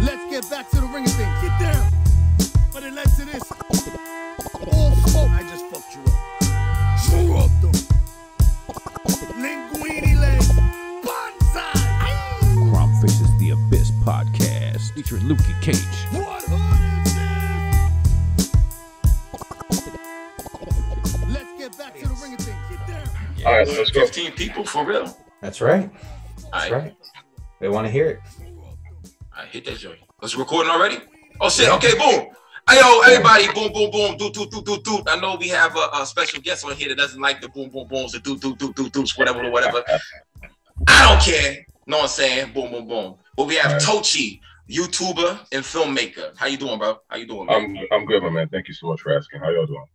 Let's get back to the ring of things. Get down. But it led to this. All smoke. I just fucked you up. Screw up though. Linguini legs. Bonsai. Crimefaces the Abyss podcast featuring Lukey Cage. What hood is this? Let's get back to the ring of. Get down. All right, let's go. 15 people for real. That's right. All That's right. right. They want to hear it. All right, hit that joint. Was it recording already? Oh shit. Okay, boom. Hey yo, everybody, boom, boom, boom, do, do, do, do, do. I know we have a, a special guest on here that doesn't like the boom, boom, booms, the do, do, do, do, do's, whatever, whatever. I don't care. Know what I'm saying? Boom, boom, boom. But we have Right. Tochi, YouTuber and filmmaker. How you doing, bro? How you doing, man? I'm I'm good, my man. Thank you so much for asking. How y'all doing?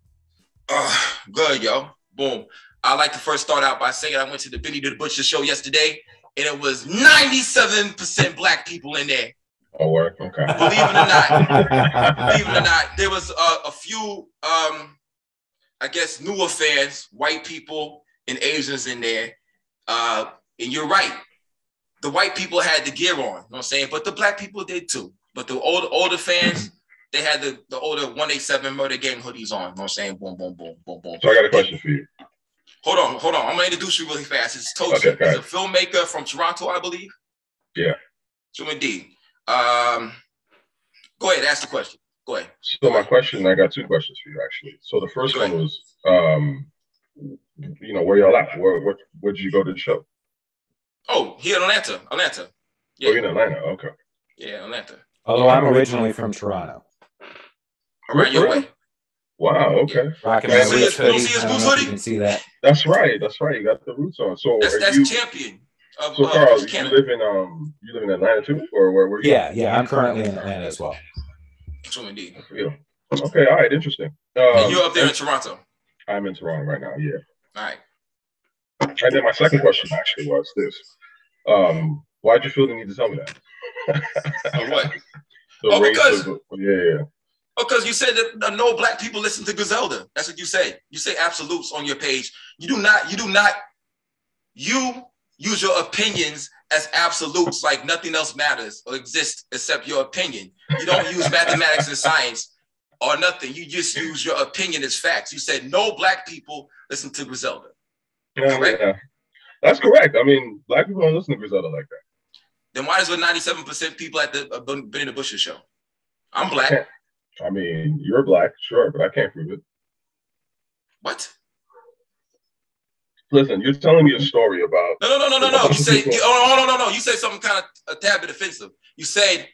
Uh, good, yo. Boom. I'd like to first start out by saying I went to the Benny the Butcher show yesterday, and it was 97% black people in there. Oh, work. Okay. Believe it or not, believe it or not, there was uh, a few, um, I guess, newer fans, white people and Asians in there. Uh, and you're right. The white people had the gear on, you know what I'm saying? But the black people did too. But the older older fans, they had the, the older 187 Murder Gang hoodies on, you know what I'm saying? Boom, boom, boom, boom, boom. So I got a question for you. Hold on, hold on. I'm gonna introduce you really fast. It's Tochi. Okay, okay. He's a filmmaker from Toronto, I believe. Yeah. So indeed. Um, go ahead, ask the question. Go ahead. So my question, I got two questions for you actually. So the first Go one was, um, you know, where y'all at? Where where where'd you go to the show? Oh, here in Atlanta. Atlanta. Oh, Yeah, you're in Atlanta. Okay. yeah, Atlanta. Although I'm originally from Toronto. Around your Really? way. Wow. Okay. Rocking You see roots his- hoodie. see his I boots hoodie? You can see that. That's right. That's right. You got the roots on. So That's that's you? champion of, So of Carl, you Canada. live in um, you live in Atlanta too, or where? where you? Yeah, yeah. I'm currently in Atlanta as well. So indeed. Yeah. Okay. All right. Interesting. Um, and you're up there in Toronto. I'm in Toronto right now. Yeah. All right. And then my second question actually was this: um, Why'd you feel the need to tell me that? Uh, what? The Oh, because- of- yeah, yeah. Oh, because you said that uh, no black people listen to Griselda. That's what you say. You say absolutes on your page. You do not, you do not, you use your opinions as absolutes like nothing else matters or exists except your opinion. You don't use mathematics and science or nothing. You just use your opinion as facts. You said no black people listen to Griselda. Yeah, Correct? yeah. That's correct. I mean, black people don't listen to Griselda like that. Then why is there 97% people at the uh, Benny the Butcher show? I'm black. I mean, you're black, sure, but I can't prove it. What? Listen, you're telling me a story about No, no, no, no, no, no. You say, you, oh, no, no, no, no. You say something kind of a tad bit offensive. You said,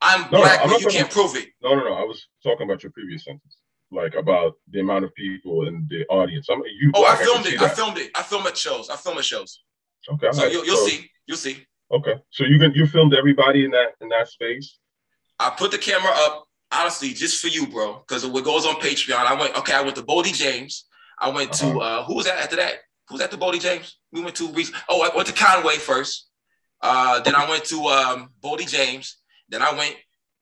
I'm No, no, black, I'm but you can't prove it. no, no, no. I was talking about your previous sentence, like about the amount of people in the audience. I'm you. Oh, I filmed can it. I filmed it. I film at shows. I film at shows. Okay, So alright. you'll, you'll So- see. You'll see. Okay, so you can you filmed everybody in that in that space. I put the camera up, honestly, just for you, bro, because what goes on Patreon. I went, okay, I went to Boldy James. I went to, Uh-huh. uh, who was that after that? Who was that the Boldy James? We went to, oh, I went to Conway first. Uh, then I went to um, Boldy James. Then I went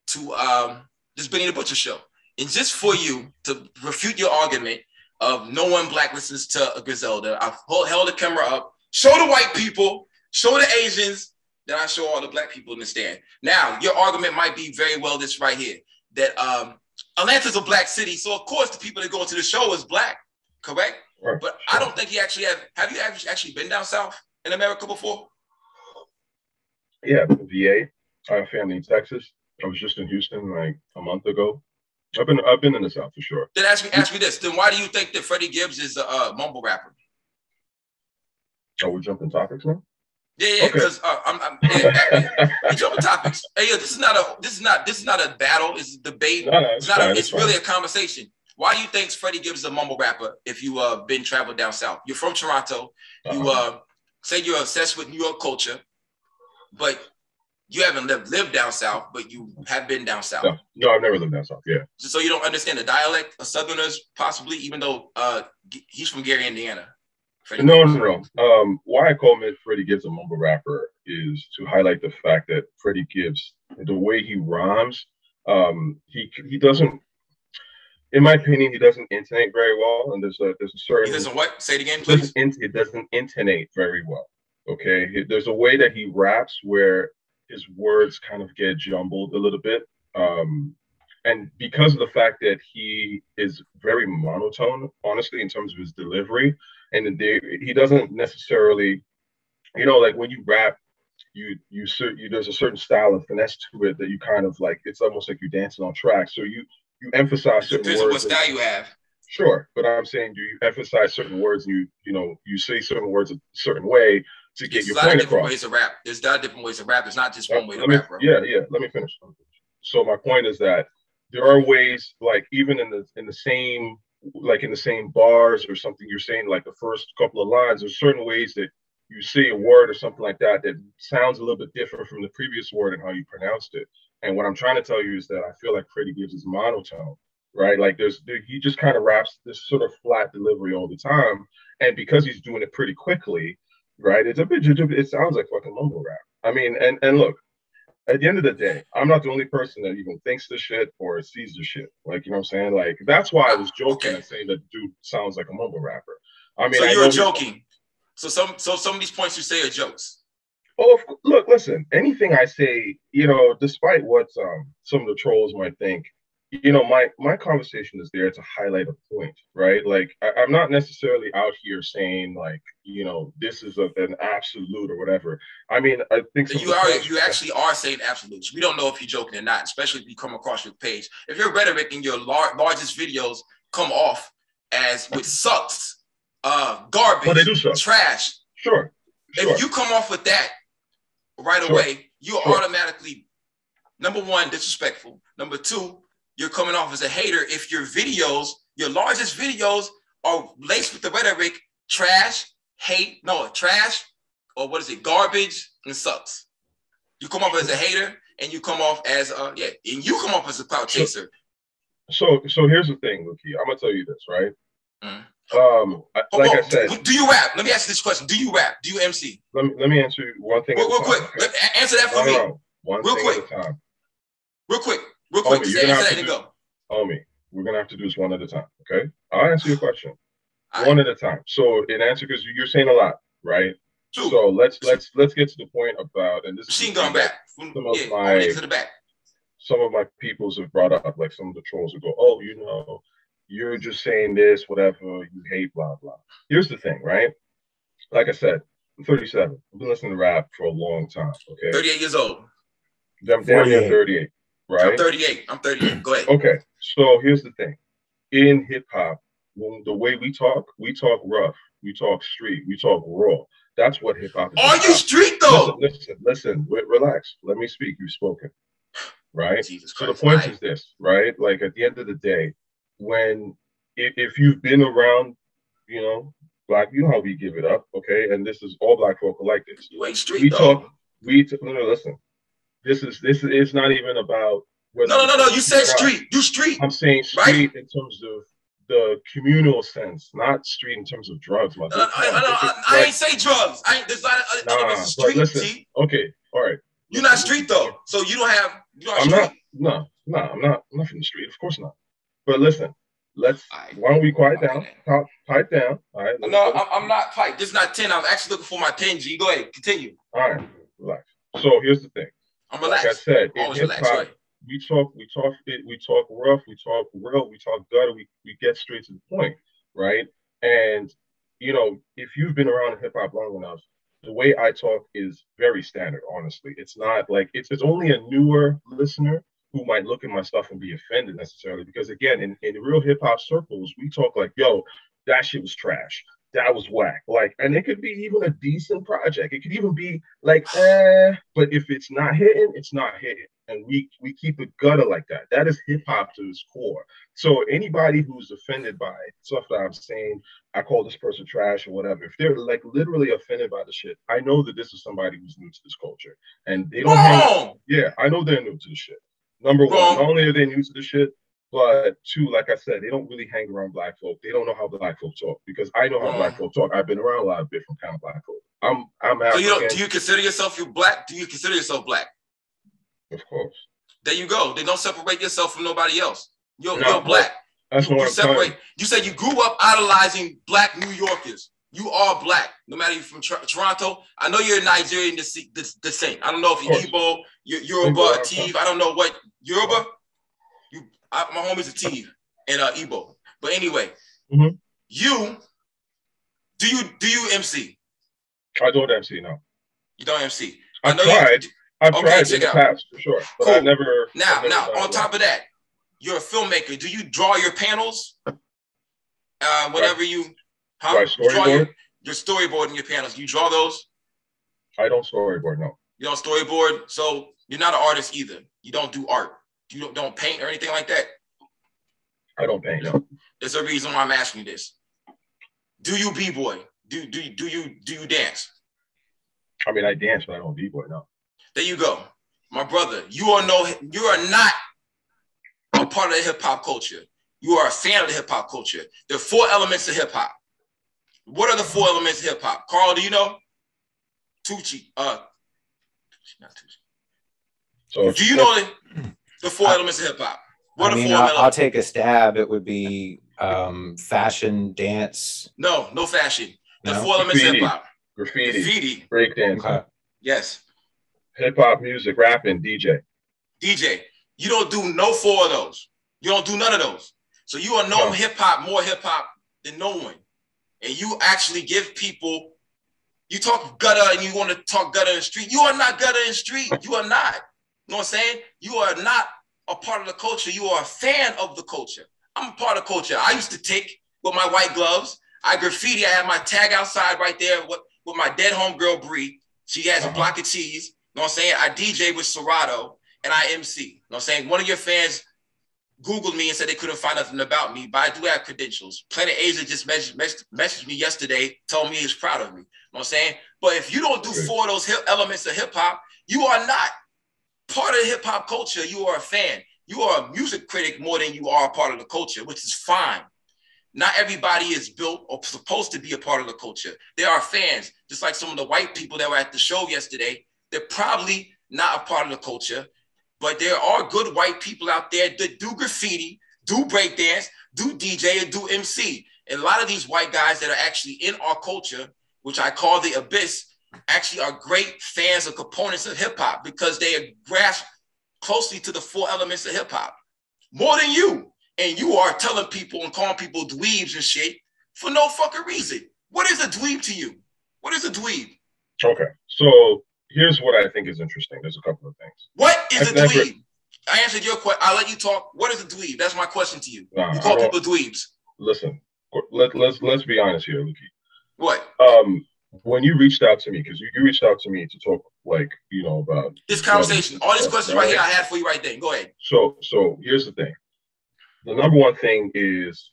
to um, just Benny the Butcher show. And just for you to refute your argument of no one black listens to Griselda, I held the camera up, show the white people, show the Asians, then I show all the black people in the stand. Now, your argument might be very well this right here that um, Atlanta's a black city, so of course the people that go to the show is black, correct? Right. But I don't think you actually have. Have you actually actually been down south in America before? Yeah, VA. I have family in Texas. I was just in Houston like a month ago. I've been I've been in the South for sure. Then ask me ask me this. Then why do you think that Freddie Gibbs is a uh, mumble rapper? Oh, we're jumping topics now. Yeah, yeah, Okay. because uh, I'm, I'm yeah, we jumping topics. Hey, yo, this is not a this is not this is not a battle. It's a debate. No, no, It's it's not. fine, A, it's it's really a conversation. Why do you think Freddie Gibbs is a mumble rapper? If you uh been traveled down south, you're from Toronto. You Uh-huh. uh say you're obsessed with New York culture, but you haven't lived lived down south, but you have been down south. no, no, I've never lived down south. Yeah. So you don't understand the dialect of Southerners, possibly, even though uh he's from Gary, Indiana. Freddie No, no, no. Um, why I call Mid Freddie Gibbs a mumble rapper is to highlight the fact that Freddie Gibbs, the way he rhymes, um, he he doesn't, in my opinion, he doesn't intonate very well, and there's a there's a certain. He doesn't what? Say it again, please. doesn't, it doesn't intonate very well. Okay, there's a way that he raps where his words kind of get jumbled a little bit. Um, and because of the fact that he is very monotone, honestly, in terms of his delivery, and they, he doesn't necessarily, you know, like when you rap, you you, you there's a certain style of finesse to it that you kind of like. It's almost like you're dancing on track. So you you emphasize certain Depends words. what style you have. Sure, but I'm saying, do you emphasize certain words? And you you know you say certain words a certain way to get There's your a lot of different across. ways to rap. There's a lot of different ways to rap. There's not just Uh, one way to me- rap, bro. Yeah, yeah. Let me finish. So my point is that there are ways, like even in the in the same, like in the same bars or something, you're saying like the first couple of lines. There's certain ways that you say a word or something like that that sounds a little bit different from the previous word and how you pronounced it. And what I'm trying to tell you is that I feel like Freddie Gibbs is monotone, right? Like there's there, he just kind of raps this sort of flat delivery all the time, and because he's doing it pretty quickly, right? It's a bit it sounds like fucking mumble rap. I mean, and and look, at the end of the day, I'm not the only person that even thinks the shit or sees the shit. Like, you know what I'm saying? Like, that's why I was joking Okay. and saying that dude sounds like a mumble rapper. I mean, so you're joking. So some so some of these points you say are jokes. Oh, look, listen. Anything I say, you know, despite what um, some of the trolls might think, you know, my my conversation is there to highlight a point, right? Like, I, I'm not necessarily out here saying like, you know, this is a, an absolute or whatever. I mean, I think You are you actually are saying absolutes. We don't know if you're joking or not, especially if you come across your page. If your rhetoric and your lar- largest videos come off as which sucks, uh, garbage, Oh, they do suck. trash. sure, sure. If you come off with that right Sure. away, you're Sure. automatically number one disrespectful. Number two, you're coming off as a hater if your videos, your largest videos, are laced with the rhetoric trash, hate, no trash, or what is it, garbage and sucks. You come off as a hater, and you come off as uh yeah, and you come off as a clout chaser. So, so here's the thing, Lukey. I'm gonna tell you this, right? Mhm. Um, I- Oh, like oh, I said, do you rap? Let me ask you this question: Do you rap? Do you MC? let me let me answer you one thing. Real, real quick, okay? Answer that for No, no, me. no. One Real thing quick. at a time. Real quick, real quick. Homie, Just you're answer that and do- go. Homie, we're gonna have to do this one at a time, okay? I'll answer your question All one right. at a time. So, in answer, because you're saying a lot, right? Shoot. So let's let's let's get to the point about and this is Machine the gun back. Some of yeah, my- only to the back. some of my peoples have brought up, like some of the trolls will go, "Oh, you know, you're just saying this, whatever, you hate, blah blah." Here's the thing, right? Like I said, I'm 37. I've been listening to rap for a long time. Okay, 38 years old. I'm damn near 48. 38, I'm 38. I'm 38. Go ahead. Okay, so here's the thing. In hip hop, the way we talk, we talk rough, we talk street, we talk raw. That's what hip hop is. Are you street though? Listen, listen, listen. Relax. Let me speak. You've spoken, right? Jesus So the point is this, right? Like at the end of the day, when if, if you've been around, you know, black, you know how we give it up, okay? And this is all black folk are like this. You ain't street We though. talk. We t- no, no, listen. This is this is it's not even about. whether No, no, no, no. You said street. You street. I'm saying Right? street in terms of the communal sense, not street in terms of drugs. My No, no, dude. I, I, This I, I ain't say drugs. I ain't. There's not uh, a, Nah, other street. listen, T. Okay, all right. You're not street though. So you don't have. You are I'm street. not. No, no, I'm not. I'm not from the street. Of course not. But listen, let's. Alright. Why don't we quiet Okay, down? then. Pipe, pipe down. All right. No, no, I'm, I'm not pipe. This is not 10. I'm actually looking for my 10 G. Go ahead. Continue. All right. Relax. So here's the thing. I'm Like I relaxed. said, in Always relaxed. Hop, we talk, we talk, it, we talk rough, we talk real, we talk gutter, we, we get straight to the point, right? And you know, if you've been around hip hop long enough, the way I talk is very standard. Honestly, it's not like it's it's only a newer listener who might look at my stuff and be offended necessarily because again, in in real hip hop circles, we talk like, yo, that shit was trash. That was whack. Like, and it could be even a decent project. It could even be like, eh, but if it's not hitting, it's not hitting. And we we keep it gutter like that. That is hip hop to its core. So anybody who's offended by stuff that I'm saying, I call this person trash or whatever. If they're like literally offended by the shit, I know that this is somebody who's new to this culture, and they don't. Hang, yeah, I know they're new to the shit. Number one, Wrong. not only are they new to the shit, but two, like I said, they don't really hang around black folk. They don't know how black folk talk because I know how black folk talk. I've been around a lot of different kind of black folk. I'm I'm So you don't, do you consider yourself you black? Do you consider yourself black? of course. There you go. They don't separate yourself from nobody else. You're, you're black. That's you, what you I'm telling separate. You said you grew up idolizing black New Yorkers. You are black, no matter you're from Tor- Toronto. I know you're a Nigerian des- descent. I don't know if you're Igbo, you're Yoruba, Tiv. I don't know what Yoruba. You, I, my homie's a Tiv and uh, Igbo. But anyway, Mhm. you do you do you MC? I don't MC now. You don't MC. I've know tried. you. I've Okay, tried in the out. past for sure, but Cool. I never. Now, never now, on top of that, you're a filmmaker. Do you draw your panels? Uh, whatever you, huh? Do You draw your, your storyboard and your panels. You draw those. I don't storyboard. No. You don't storyboard, so you're not an artist either. You don't do art. You don't, don't paint or anything like that. I don't paint. No. There's a reason why I'm asking you this. Do you b-boy? Do do do you do you dance? I mean, I dance, but I don't b-boy. No. There you go, my brother. You are no, you are not a part of the hip hop culture. You are a fan of the hip hop culture. There are four elements of hip hop. What are the four elements of hip hop? Carl, do you know? Tucci, uh, not Tucci. So Do you know the, the four elements of hip hop? What I are the mean, four I'll, I'll take a stab. It would be um, fashion, dance. No, no fashion. The No? four elements of Graffiti. hip hop. graffiti, Graffiti. breakdance, Okay. Yes. hip hop music, rapping, DJ. DJ. You don't do no four of those. You don't do none of those. So you are no No. hip hop, more hip hop than no one. And you actually give people, you talk gutter and you want to talk gutter in the street. You are not gutter in the street. You are not. You know what I'm saying? You are not a part of the culture. You are a fan of the culture. I'm a part of culture. I used to take with my white gloves. I graffiti. I have my tag outside right there with, with my dead homegirl Bree. She has a Uh-huh. block of cheese. You know what I'm saying? I DJ with Serato and I MC. You know what I'm saying? One of your fans Googled me and said they couldn't find nothing about me, but I do have credentials. Planet Asia just messaged, messaged, messaged me yesterday, told me he's proud of me. You know what I'm saying? But if you don't do four of those hip elements of hip hop, you are not part of hip hop culture. You are a fan. You are a music critic more than you are a part of the culture, which is fine. Not everybody is built or supposed to be a part of the culture. There are fans, just like some of the white people that were at the show yesterday. They're probably not a part of the culture, but there are good white people out there that do graffiti, do breakdance, do DJ, and do MC. And a lot of these white guys that are actually in our culture, which I call the abyss, actually are great fans of components of hip hop because they grasp closely to the four elements of hip hop more than you. And you are telling people and calling people dweebs and shit for no fucking reason. What is a dweeb to you? What is a dweeb? Okay. So here's what I think is interesting. There's a couple of things. What is I've a never- dweeb? I answered your question. I'll let you talk. What is a dweeb? That's my question to you. Nah, You call people dweebs. listen, let, let's let's be honest here, Lukey. What? Um, when you reached out to me, because you, you reached out to me to talk like you know about This conversation, all these questions right here I had for you right then. Go ahead. So, so here's the thing. The number one thing is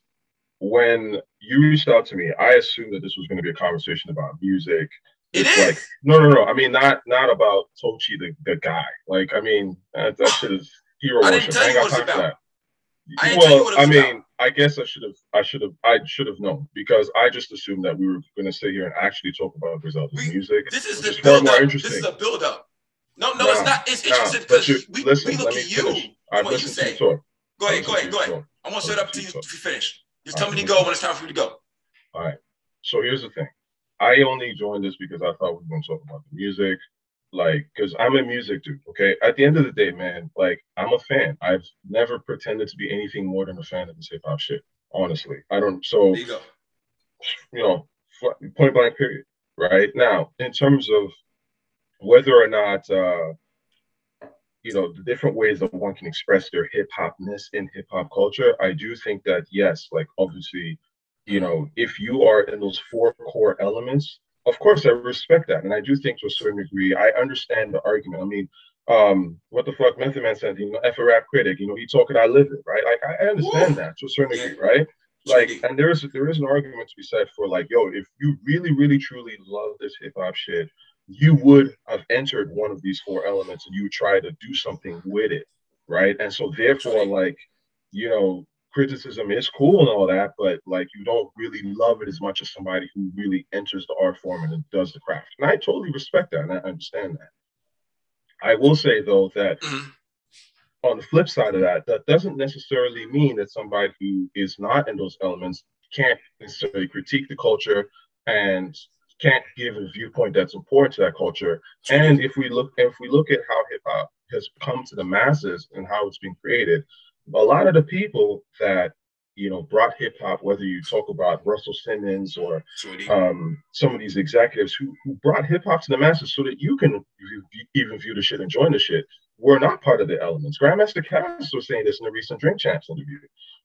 when you reached out to me, I assumed that this was going to be a conversation about music. It It's is. like no, no, no. I mean, not not about Tochi the, the guy. Like, I mean, that, that shit is hero I worship. tell ain't you got time for about. that. I didn't well, tell you what it I mean, about. I guess I should have, I should have, I should have known because I just assumed that we were going to sit here and actually talk about Griselda's We- music. This is the build more up. interesting. This is a build up. No, no, Nah, it's not. It's interesting because you- we, listen, we look at you finish. what you say. you. Go ahead, go ahead, go ahead. talk. I want to set up to you to finish. Just tell me to go when it's time for you to go. All right. So here's the thing. I only joined this because I thought we were going to talk about the music. Like, because I'm a music dude, okay? At the end of the day, man, like, I'm a fan. I've never pretended to be anything more than a fan of this hip hop shit, honestly. I don't, so, you you know, point blank, period. Right now, in terms of whether or not, uh, you know, the different ways that one can express their hip hopness in hip hop culture, I do think that yes, like obviously, you know, if you are in those four core elements, of course I respect that, and I do think to a certain degree, I understand the argument. I mean, um, what the fuck, Method Man said, you know, F a rap critic, you know, he talking, I live it, right? Like I, understand Woo. that to a certain degree, right? Like, and there is there is an argument to be said for like, yo, if you really, really, truly love this hip hop shit, you would have entered one of these four elements and you would try to do something with it, right? And so therefore, like, you know, criticism is cool and all that, but like you don't really love it as much as somebody who really enters the art form and does the craft. And I totally respect that and I understand that. I will say though that Mhm. on the flip side of that, that doesn't necessarily mean that somebody who is not in those elements can't necessarily critique the culture and can't give a viewpoint that's important to that culture. And if we look if we look at how hip hop has come to the masses and how it's been created, a lot of the people that you know brought hip hop, whether you talk about Russell Simmons or um, some of these executives who, who brought hip hop to the masses so that you can even view the shit and join the shit were not part of the elements. Grandmaster Caz was saying this in a recent Drink Champs interview.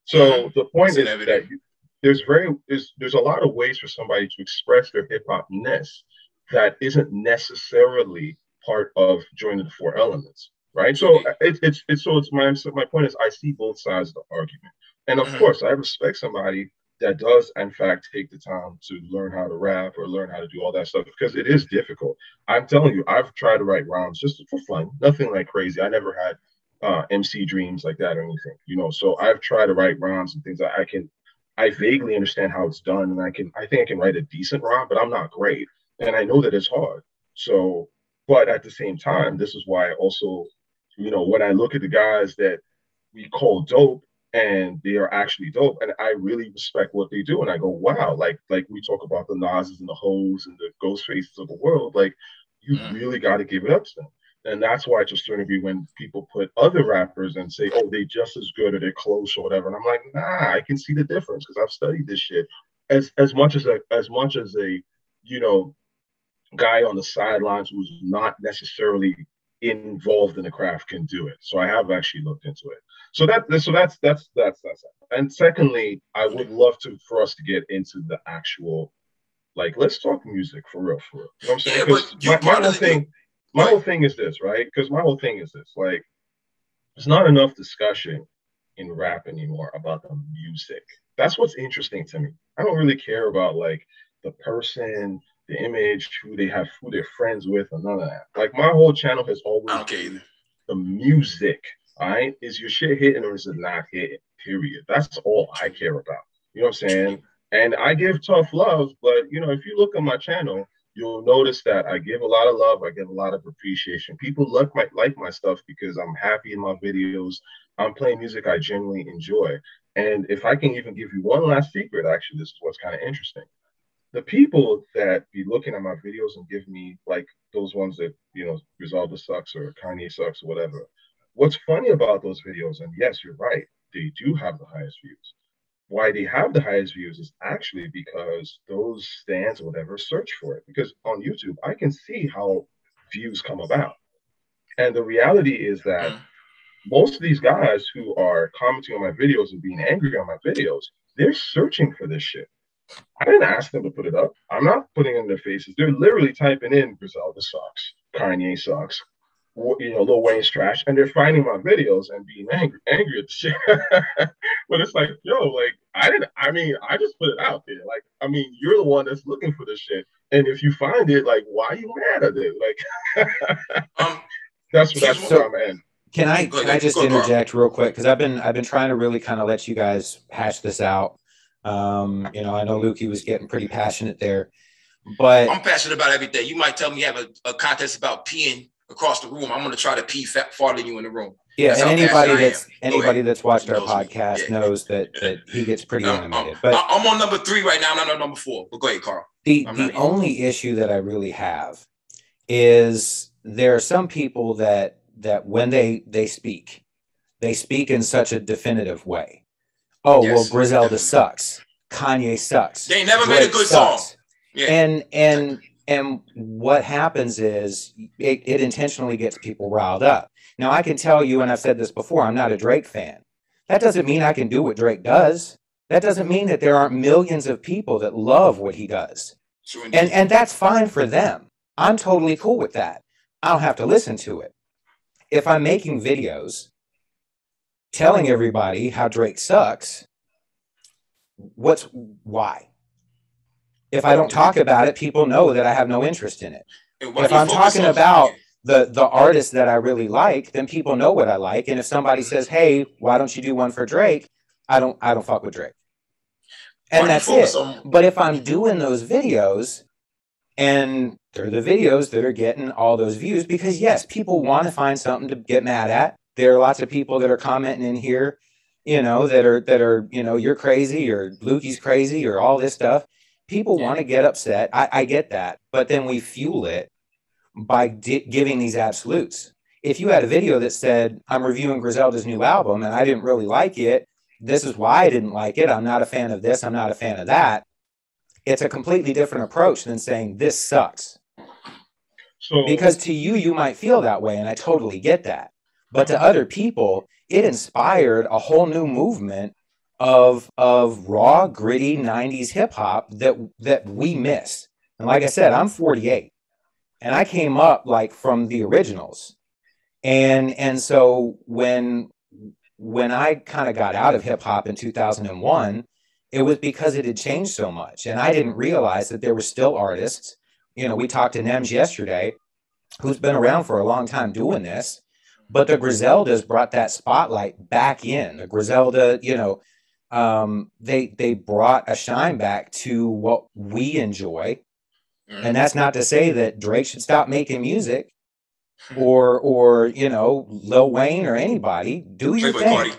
So the point is that that you- there's very there's there's a lot of ways for somebody to express their hip hopness that isn't necessarily part of joining the four elements, right? So it's it's it's so it's my so my point is I see both sides of the argument, and of Mhm. course I respect somebody that does in fact take the time to learn how to rap or learn how to do all that stuff because it is difficult. I'm telling you, I've tried to write rhymes just for fun, nothing like crazy. I never had uh, MC dreams like that or anything, you know. So I've tried to write rhymes and things that I can, I vaguely understand how it's done, and I can, I think I can write a decent rhyme, but I'm not great, and I know that it's hard. So, but at the same time, this is why I also, you know, when I look at the guys that we call dope and they are actually dope and i really respect what they do and i go wow like like we talk about the Nas's and the hoes and the ghost faces of the world like you Mm. really got to give it up to them and that's why it's a certain degree when people put other rappers and say oh they just as good or they're close or whatever and i'm like nah i can see the difference because i've studied this shit as as much as a as much as a you know guy on the sidelines who's not necessarily involved in the craft can do it. So i have actually looked into it. So that so that's that's that's that's and secondly i would love to for us to get into the actual like let's talk music for real for real. You know what i'm saying? Yeah, 'Cause but my, my whole thing my whole thing is this right? Because my whole thing is this like there's not enough discussion in rap anymore about the music. That's what's interesting to me. I don't really care about like the person the image who they have who they're friends with or none of that like my whole channel has always I don't care either. the music, all right? Is your shit hitting or is it not hitting? Period. That's all I care about. You know what I'm saying? And I give tough love, but you know, if you look at my channel, you'll notice that I give a lot of love, I give a lot of appreciation. People like my like my stuff because I'm happy in my videos. I'm playing music I genuinely enjoy. And if I can even give you one last secret, actually, this is what's kind of interesting. The people that be looking at my videos and give me like those ones that you know Griselda sucks or Kanye sucks or whatever. What's funny about those videos, and yes, you're right, they do have the highest views. Why they have the highest views is actually because those stands or whatever search for it. Because on YouTube, I can see how views come about. And the reality is that most of these guys who are commenting on my videos and being angry on my videos, they're searching for this shit. I didn't ask them to put it up. I'm not putting it in their faces. They're literally typing in Griselda sucks, Kanye sucks, you know, Lil Wayne's trash, and they're finding my videos and being angry, angry at the shit. but it's like, yo, like I didn't. I mean, I just put it out there. Like, I mean, you're the one that's looking for this shit, and if you find it, like, why are you mad at it? Like, Um, that's what that's So- where I'm at. Can I can. I just interject real quick because I've been I've been trying to really kind of let you guys hash this out. Um, you know, I know Lukey was getting pretty passionate there, but I'm passionate about everything. You might tell me you have a, a contest about peeing across the room. I'm going to try to pee farther than you in the room. yeah, that's and anybody that's anybody that's watched our Knows podcast Yeah. knows that that he gets pretty I'm, I'm, animated. But I'm on number three right now. I'm not on number four. But go ahead, Carl. The I'm the only issue that I really have is there are some people that that when they they speak, they speak in such a definitive way. Oh well, Griselda sucks. Kanye sucks. They ain't never made a Drake good song. sucks. Yeah. And and and what happens is it, it intentionally gets people riled up. Now I can tell you, and I've said this before, I'm not a Drake fan. That doesn't mean I can do what Drake does. That doesn't mean that there aren't millions of people that love what he does True indeed. and and that's fine for them i'm totally cool with that i don't have to listen to it if i'm making videos telling everybody how drake sucks what's why? If i don't talk about it people know that i have no interest in it. If I'm talking about- the the artist that i really like then people know what i like. And if somebody says hey why don't you do one for drake? I don't i don't fuck with drake. And that's it. but if I'm doing those videos and they're the videos that are getting all those views, because yes, people want to find something to get mad at. There are lots of people that are commenting in here, you know, that are that are, you know, you're crazy or Lukey's crazy or all this stuff. people want to get upset. I, I get that, but then we fuel it by di- giving these absolutes. If you had a video that said, I'm reviewing Griselda's new album and I didn't really like it, this is why I didn't like it. I'm not a fan of this. I'm not a fan of that. It's a completely different approach than saying, this sucks. So Because to you, you might feel that way, and I totally get that. But to other people, it inspired a whole new movement of of raw, gritty '90s hip hop that that we miss. And like I said, I'm 48, and I came up like from the originals, and and so when when I kind of got out of hip hop in 2001, it was because it had changed so much, and I didn't realize that there were still artists. You know, we talked to Nems yesterday, who's been around for a long time doing this, but the Griseldas brought that spotlight back in. The Griselda, you know, um, they they brought a shine back to what we enjoy, and that's not to say that Drake should stop making music, or or you know Lil Wayne or anybody. Do your Playboy thing.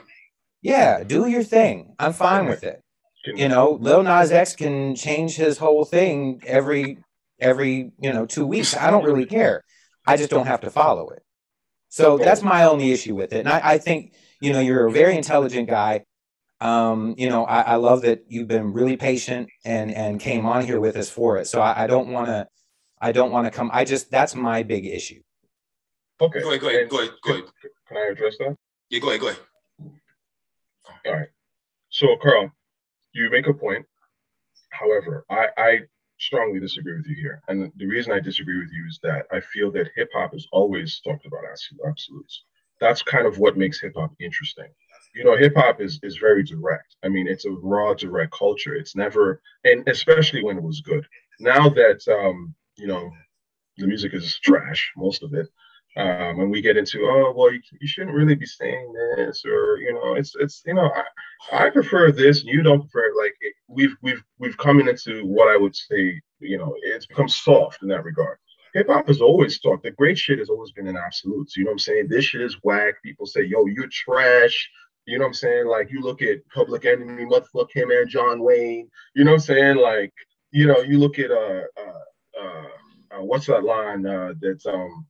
Yeah, do your thing. I'm fine with it. You know, Lil Nas X can change his whole thing every every you know two weeks. I don't really care. I just don't have to follow it. So that's my only issue with it. And I, I think you know you're a very intelligent guy. Um, you know, I, I love that you've been really patient and and came on here with us for it. So I, I don't want to, I don't want to come. I just that's my big issue. okay. Go ahead, go ahead, go ahead, go ahead. Can I address that? Yeah, go ahead, go ahead. All right. So, Carl, you make a point. However, I, I strongly disagree with you here. And the reason I disagree with you is that I feel that hip hop has always talked about absol- absolutes. That's kind of what makes hip hop interesting. You know, hip hop is, is very direct. I mean, it's a raw, direct culture. It's never, and especially when it was good. Now that, um, you know, the music is trash, most of it. Um, when we get into, oh, well, you, you shouldn't really be saying this, or you know, it's it's you know, I, I prefer this, and you don't prefer. Like it, we've we've we've come into what I would say, you know, it's become soft in that regard. Hip hop has always talked. The great shit has always been in absolutes. You know what I'm saying? This shit is whack. People say, yo, you're trash. You know what I'm saying? Like you look at Public Enemy, motherfuck him and John Wayne. You know what I'm saying? Like you know, you look at uh uh uh, uh what's that line uh that's um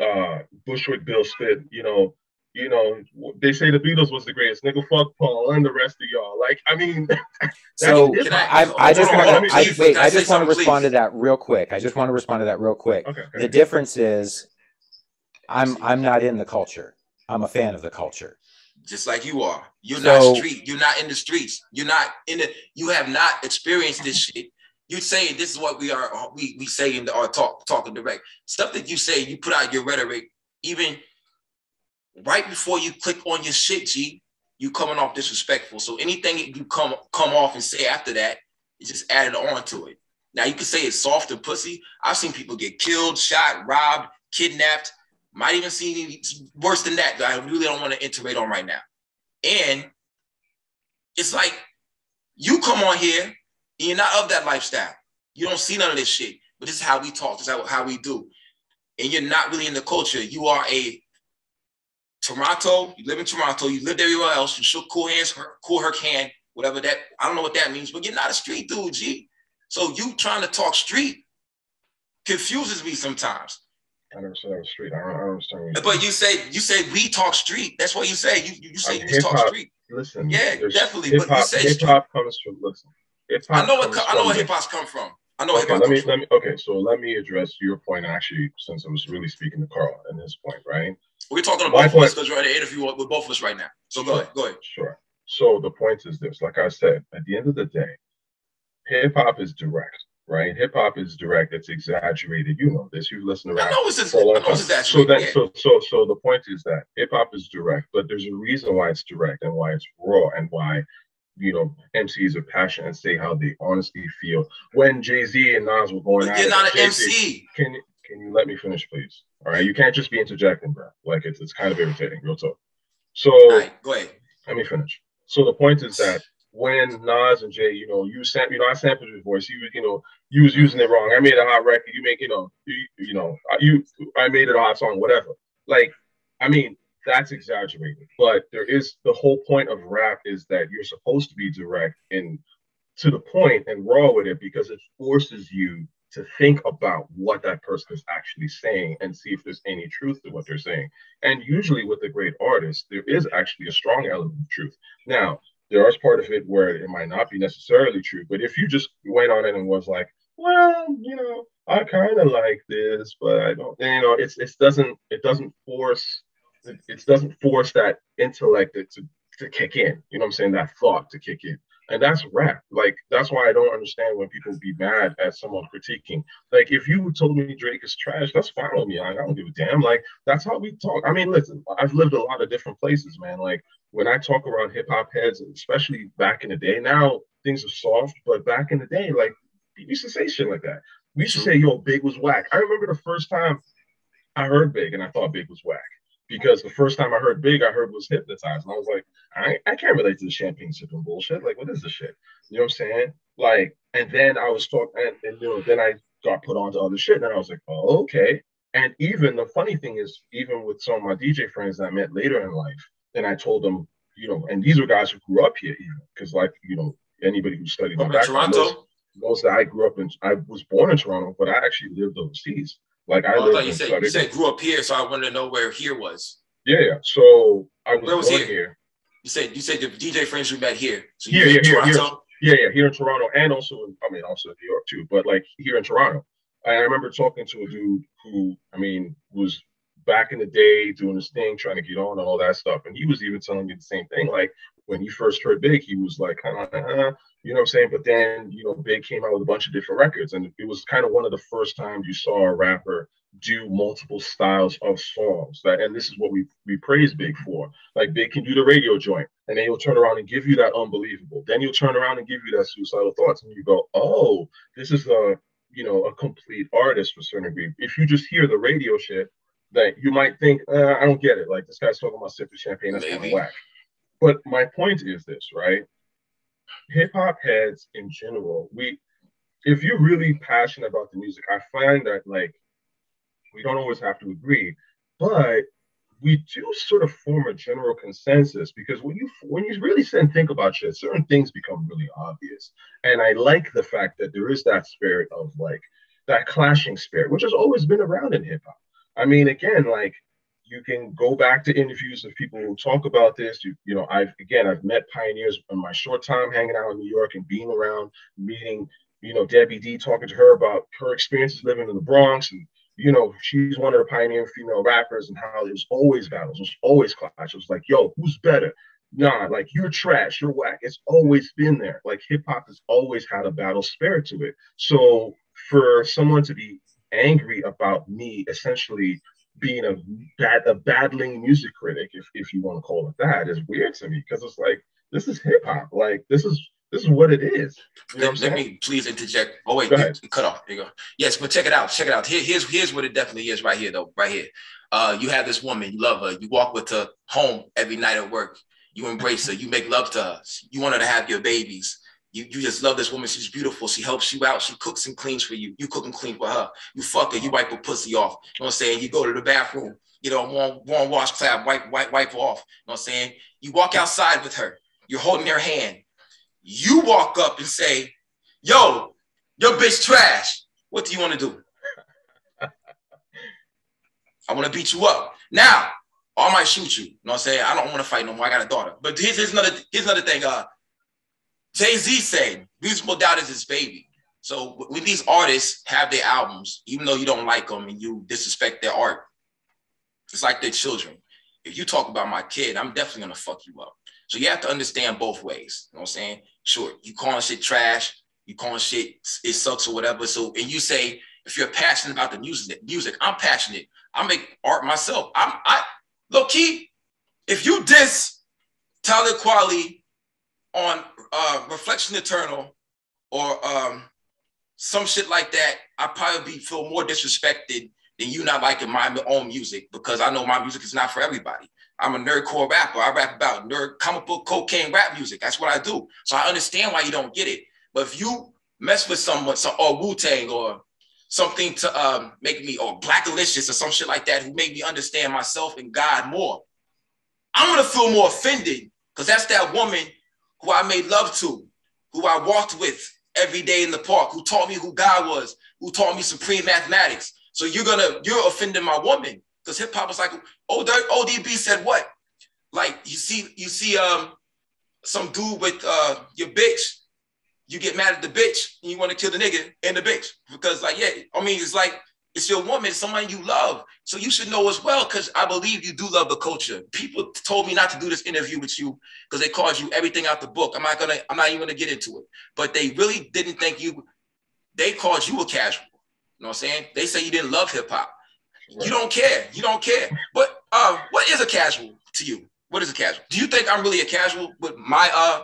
uh Bushwick Bill Spit, you know, you know, they say the Beatles was the greatest. Nigga, fuck Paul and the rest of y'all. Like, I mean, So hip Can hop. I, I just want hold to on, I, wait. I I just want to something, respond to that real quick. I just want to respond to that real quick. okay, The difference is, I'm I'm not in the culture. I'm a fan of the culture. Just like you are. You're So- not street. You're not in the streets. You're not in the. You have not experienced this shit. You say this is what we are. We we say in our talk talking direct stuff that you say. You put out your rhetoric even right before you click on your shit. G, you coming off disrespectful. So anything you come come off and say after that, you just added on to it. Now you can say it's soft and pussy. I've seen people get killed, shot, robbed, kidnapped. Might even see worse than that. That I really don't want to iterate on right now. And it's like you come on here you're not of that lifestyle. You don't see none of this shit. But this is how we talk. This is how, how we do. And you're not really in the culture. You are a Toronto. You live in Toronto. You lived everywhere else. You shook cool hands, her, cool her hand, whatever that. I don't know what that means, but you're not a street dude, G. So you trying to talk street confuses me sometimes. I never said I was street. I don't, I don't understand. what you're But you say you say we talk street. That's what you say. You you say you just talk street. Listen, Yeah, definitely, but you say hip hop comes from listen. I know what I know where hip hop's come from. I know Okay, let me from. let me. Okay, so let me address your point. Actually, since I was really speaking to Carl and his point, right? We're talking My both of us because we're at an interview with both of us right now. So go ahead, go ahead. Sure. So the point is this: like I said, at the end of the day, hip hop is direct, right? Hip hop is direct. It's exaggerated. You know this. You listen to I know it's a, for a long I know time. it's So that yeah. so so so the point is that hip hop is direct, but there's a reason why it's direct and why it's raw and why you know MCs are passionate and say how they honestly feel. When Jay Z and Nas were going But you're not an MC. Can can you let me finish, please? All right, you can't just be interjecting, bro. Like it's it's kind of irritating, real talk. So right, go ahead. let me finish. So the point is that when Nas and Jay, you know, you sam- you know, I sampled your voice. You, you know, you was using it wrong. I made a hot record. You make, you know, you, you know, you, I made it a hot song, whatever. Like, I mean, that's exaggerated. But there is the whole point of rap is that you're supposed to be direct and to the point and raw with it because it forces you to think about what that person is actually saying and see if there's any truth to what they're saying. And usually with a great artist, there is actually a strong element of truth. Now, there is part of it where it might not be necessarily true, but if you just went on it and was like, well, you know, I kind of like this, but I don't, you know, it's it doesn't it doesn't force it, it doesn't force that intellect to to kick in. You know what I'm saying? That thought to kick in and that's rap. Like that's why I don't understand when people be mad at someone critiquing. Like if you told me Drake is trash, that's fine with me. I don't give a damn. Like that's how we talk. I mean, listen, I've lived a lot of different places, man. Like when I talk around hip hop heads, especially back in the day. Now things are soft, but back in the day, like we used to say shit like that. We used to say, "Yo, Big was whack." I remember the first time I heard Big, and I thought Big was whack because the first time I heard Big, I heard was hypnotized, and I was like, I, I can't relate to the champagne and bullshit. Like, what is this shit? You know what I'm saying? Like, and then I was talking, and, and, you know, then I got put onto other shit, and I was like, oh, okay. And even the funny thing is, even with some of my DJ friends that I met later in life, and I told them, you know, and these were guys who grew up here, even because, like, you know, anybody who studied in Toronto. Knows, knows that I grew up in, I was born in Toronto, but I actually lived overseas. Like I, oh, I thought you said you said grew up here, so I wanted to know where here was. Yeah, yeah. So I was, where was here? here? You said you said the DJ friends you met here. So you yeah, yeah, here, yeah, yeah, here in Toronto, and also in, I mean also in New York too, but like here in Toronto. I remember talking to a dude who, I mean, was back in the day doing his thing, trying to get on and all that stuff. And he was even telling me the same thing. Like when he first heard Big, he was like, kind of, uh, you know what I'm saying? But then, you know, Big came out with a bunch of different records. And it was kind of one of the first times you saw a rapper do multiple styles of songs. That, and this is what we we praise Big for. Like Big can do the radio joint, and then he'll turn around and give you that unbelievable. Then he'll turn around and give you that suicidal thoughts, and you go, oh, this is a you know a complete artist for certain degree. If you just hear the radio shit, that you might think, uh, I don't get it. Like this guy's talking about sipping champagne, that's kind of whack. But my point is this, right? Hip hop heads in general, we if you're really passionate about the music, I find that like we don't always have to agree, but we do sort of form a general consensus because when you when you really sit and think about shit, certain things become really obvious. And I like the fact that there is that spirit of like that clashing spirit, which has always been around in hip hop. I mean, again, like you can go back to interviews of people who talk about this. You, you know, I've again I've met pioneers in my short time hanging out in New York and being around, meeting, you know, Debbie D, talking to her about her experiences living in the Bronx and you know, she's one of the pioneering female rappers and how there's always battles, there's always clash. It was like, yo, who's better? Nah, like you're trash, you're whack. It's always been there. Like hip hop has always had a battle spirit to it. So for someone to be angry about me essentially being a bad a battling music critic, if, if you want to call it that, is weird to me because it's like this is hip hop. Like this is this is what it is. You know let, let me please interject. Oh wait, cut off. There you go. Yes, but check it out. Check it out. Here, here's here's what it definitely is right here though. Right here. Uh, you have this woman, you love her, you walk with her home every night at work. You embrace her, you make love to her, you want her to have your babies. You, you just love this woman. She's beautiful. She helps you out. She cooks and cleans for you. You cook and clean for her. You fuck her. You wipe her pussy off. You know what I'm saying? You go to the bathroom. You know, warm, warm wash cloud, wipe, wipe, wipe off. You know what I'm saying? You walk outside with her. You're holding her hand. You walk up and say, yo, your bitch trash. What do you want to do? I want to beat you up. Now, I might shoot you. You know what I'm saying? I don't want to fight no more. I got a daughter. But here's, here's another here's another thing. Uh, Jay-Z said, Reasonable Doubt is his baby. So when these artists have their albums, even though you don't like them and you disrespect their art, it's like their children. If you talk about my kid, I'm definitely gonna fuck you up. So you have to understand both ways. You know what I'm saying? Sure, you calling shit trash, you calling shit it sucks or whatever. So and you say if you're passionate about the music, music, I'm passionate. I make art myself. I'm I low key. If you diss Talib Kweli on uh, Reflection Eternal or um, some shit like that, I probably feel more disrespected than you not liking my own music because I know my music is not for everybody. I'm a nerdcore rapper. I rap about nerd comic book cocaine rap music. That's what I do. So I understand why you don't get it. But if you mess with someone, some, or Wu Tang or something to um, make me, or Blackalicious or some shit like that, who made me understand myself and God more, I'm gonna feel more offended because that's that woman who I made love to, who I walked with every day in the park, who taught me who God was, who taught me supreme mathematics. So you're gonna you're offending my woman because hip hop is like old ODB said what? Like you see you see um some dude with uh your bitch, you get mad at the bitch and you want to kill the nigga and the bitch because like yeah, I mean it's like it's your woman, it's someone you love. So you should know as well, because I believe you do love the culture. People told me not to do this interview with you because they called you everything out the book. I'm not gonna, I'm not even gonna get into it. But they really didn't think you, they called you a casual. You know what I'm saying? They say you didn't love hip hop. You don't care. You don't care. But uh, what is a casual to you? What is a casual? Do you think I'm really a casual with my uh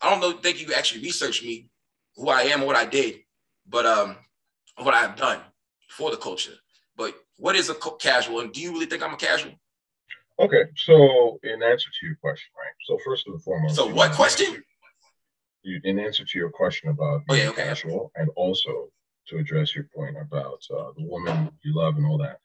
I don't know think you actually researched me, who I am, what I did, but um what I've done for the culture. But what is a casual, and do you really think I'm a casual? Okay, so in answer to your question, right? So first and foremost. So what question? You, in answer to your question about oh, yeah, okay. casual, and also to address your point about uh, the woman you love and all that.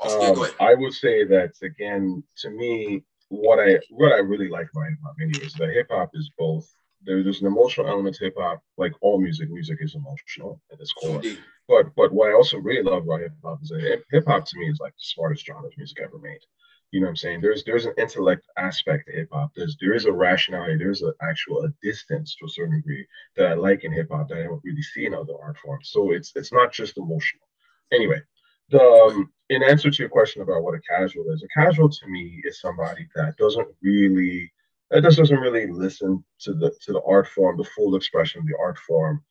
Um, I would say that again, to me, what I what I really like about hip hop, anyways, that hip hop is both. There, there's an emotional element to hip hop, like all music. Music is emotional at its core. Indeed. But but what I also really love about hip hop is that hip hop to me is like the smartest genre of music ever made. You know what I'm saying? There's there's an intellect aspect to hip hop. There's there is a rationality. There's an actual a distance to a certain degree that I like in hip hop that I don't really see in other art forms. So it's it's not just emotional. Anyway, the um, in answer to your question about what a casual is, a casual to me is somebody that doesn't really that just doesn't really listen to the to the art form, the full expression of the art form.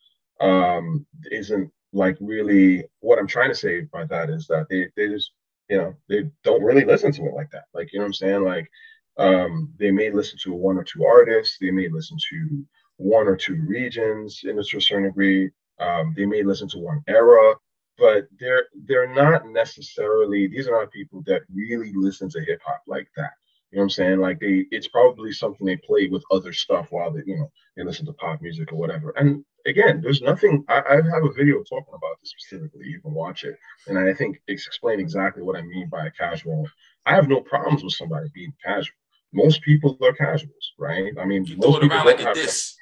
Um, isn't like really what I'm trying to say by that is that they they just you know they don't really listen to it like that. Like you know what I'm saying? Like um, they may listen to one or two artists, they may listen to one or two regions in a certain degree. Um, they may listen to one era, but they're they're not necessarily these are not people that really listen to hip hop like that. You know what I'm saying? Like they, it's probably something they play with other stuff while they, you know, they listen to pop music or whatever. And again, there's nothing. I, I have a video talking about this specifically. You can watch it, and I think it's explain exactly what I mean by a casual. I have no problems with somebody being casual. Most people are casuals, right? I mean, you most around like diss.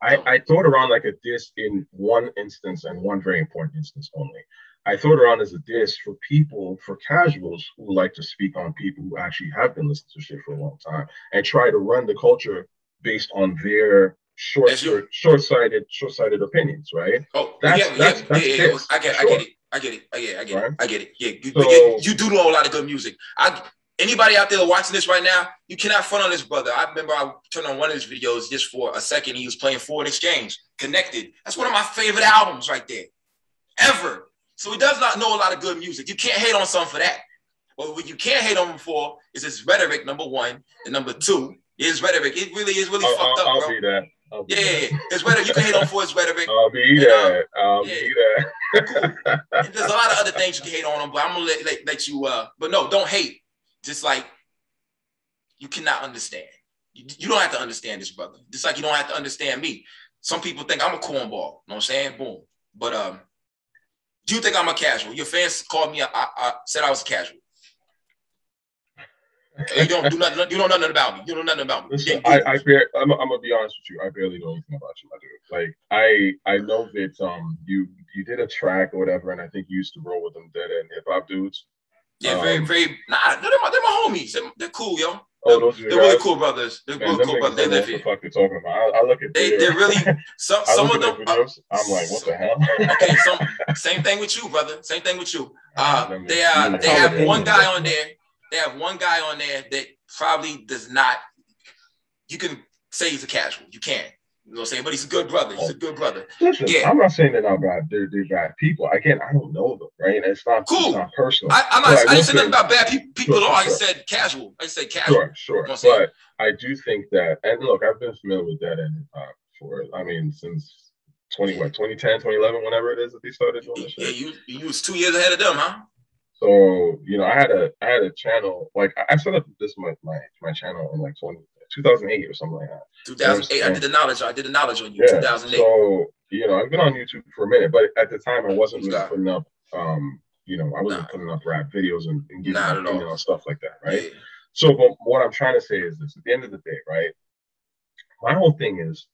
I, I throw it around like a diss in one instance and one very important instance only. I throw it around as a diss for people, for casuals who like to speak on people who actually have been listening to shit for a long time and try to run the culture based on their short, short short-sighted, short-sighted opinions, right? Oh, that's, yeah, that's, yeah, that's yeah, yeah, I get, sure. I get it. I get it. Oh, I get it. I get right? it. I get it. Yeah, you, so, you, you, do know a lot of good music. I anybody out there watching this right now, you cannot front on this brother. I remember I turned on one of his videos just for a second. He was playing Foreign Exchange, Connected. That's one of my favorite albums right there, ever. So he does not know a lot of good music. You can't hate on someone for that. But what you can't hate on him for is his rhetoric, number one. And number two, his rhetoric. It really is really I'll, fucked I'll, up, I'll bro. Be that. I'll yeah, yeah, yeah. His rhetoric, you can hate on for his rhetoric. I'll be that. I'll yeah. be that. There's a lot of other things you can hate on him, but I'm gonna let, let, let you uh but no, don't hate. Just like you cannot understand. You, you don't have to understand this, brother. Just like you don't have to understand me. Some people think I'm a cornball. You know what I'm saying? Boom. But um, you think I'm a casual? Your fans called me. I, I said I was casual. you don't do nothing. You don't know nothing about me. You don't know nothing about me. Listen, I, I bear, I'm, I'm, gonna be honest with you. I barely know anything about you, my dude. Like I, I know that um, you you did a track or whatever, and I think you used to roll with them dead end hip hop dudes. Yeah, um, very, very. Nah, they're my, they're my homies. They're, they're cool, yo. They're, they're really cool brothers. They're Man, really cool brothers. They. What the fuck you talking about? I, I look at they. They're really some. some of them. Uh, I'm like, what the hell? okay, so same thing with you, brother. Same thing with you. Uh, they uh, they have one guy on there. They have one guy on there that probably does not. You can say he's a casual. You can. You know what I'm saying? But he's a good brother. He's a good brother. Listen, yeah. I'm not saying that I'm bad. They're, they're bad people. Again, I don't know them, right? And it's not, cool. It's not personal. I, I'm not, I, I didn't say nothing about bad people, people sure, at all. Sure. I said casual. I said casual. Sure, sure. You know but I do think that, and look, I've been familiar with that and uh, for, I mean, since 20, what, 2010, 2011, whenever it is that they started doing this Yeah, you, you was two years ahead of them, huh? So, you know, I had a, I had a channel, like I set up this, my, my, my channel in like 20, 2008 or something like that. 2008. I did the knowledge. I did the knowledge on you. Yeah. 2008. So you know, I've been on YouTube for a minute, but at the time, I wasn't really putting up. Um, you know, I wasn't nah. putting up rap videos and, and giving Not opinion on stuff like that, right? Yeah. So, but what I'm trying to say is this: at the end of the day, right? My whole thing is,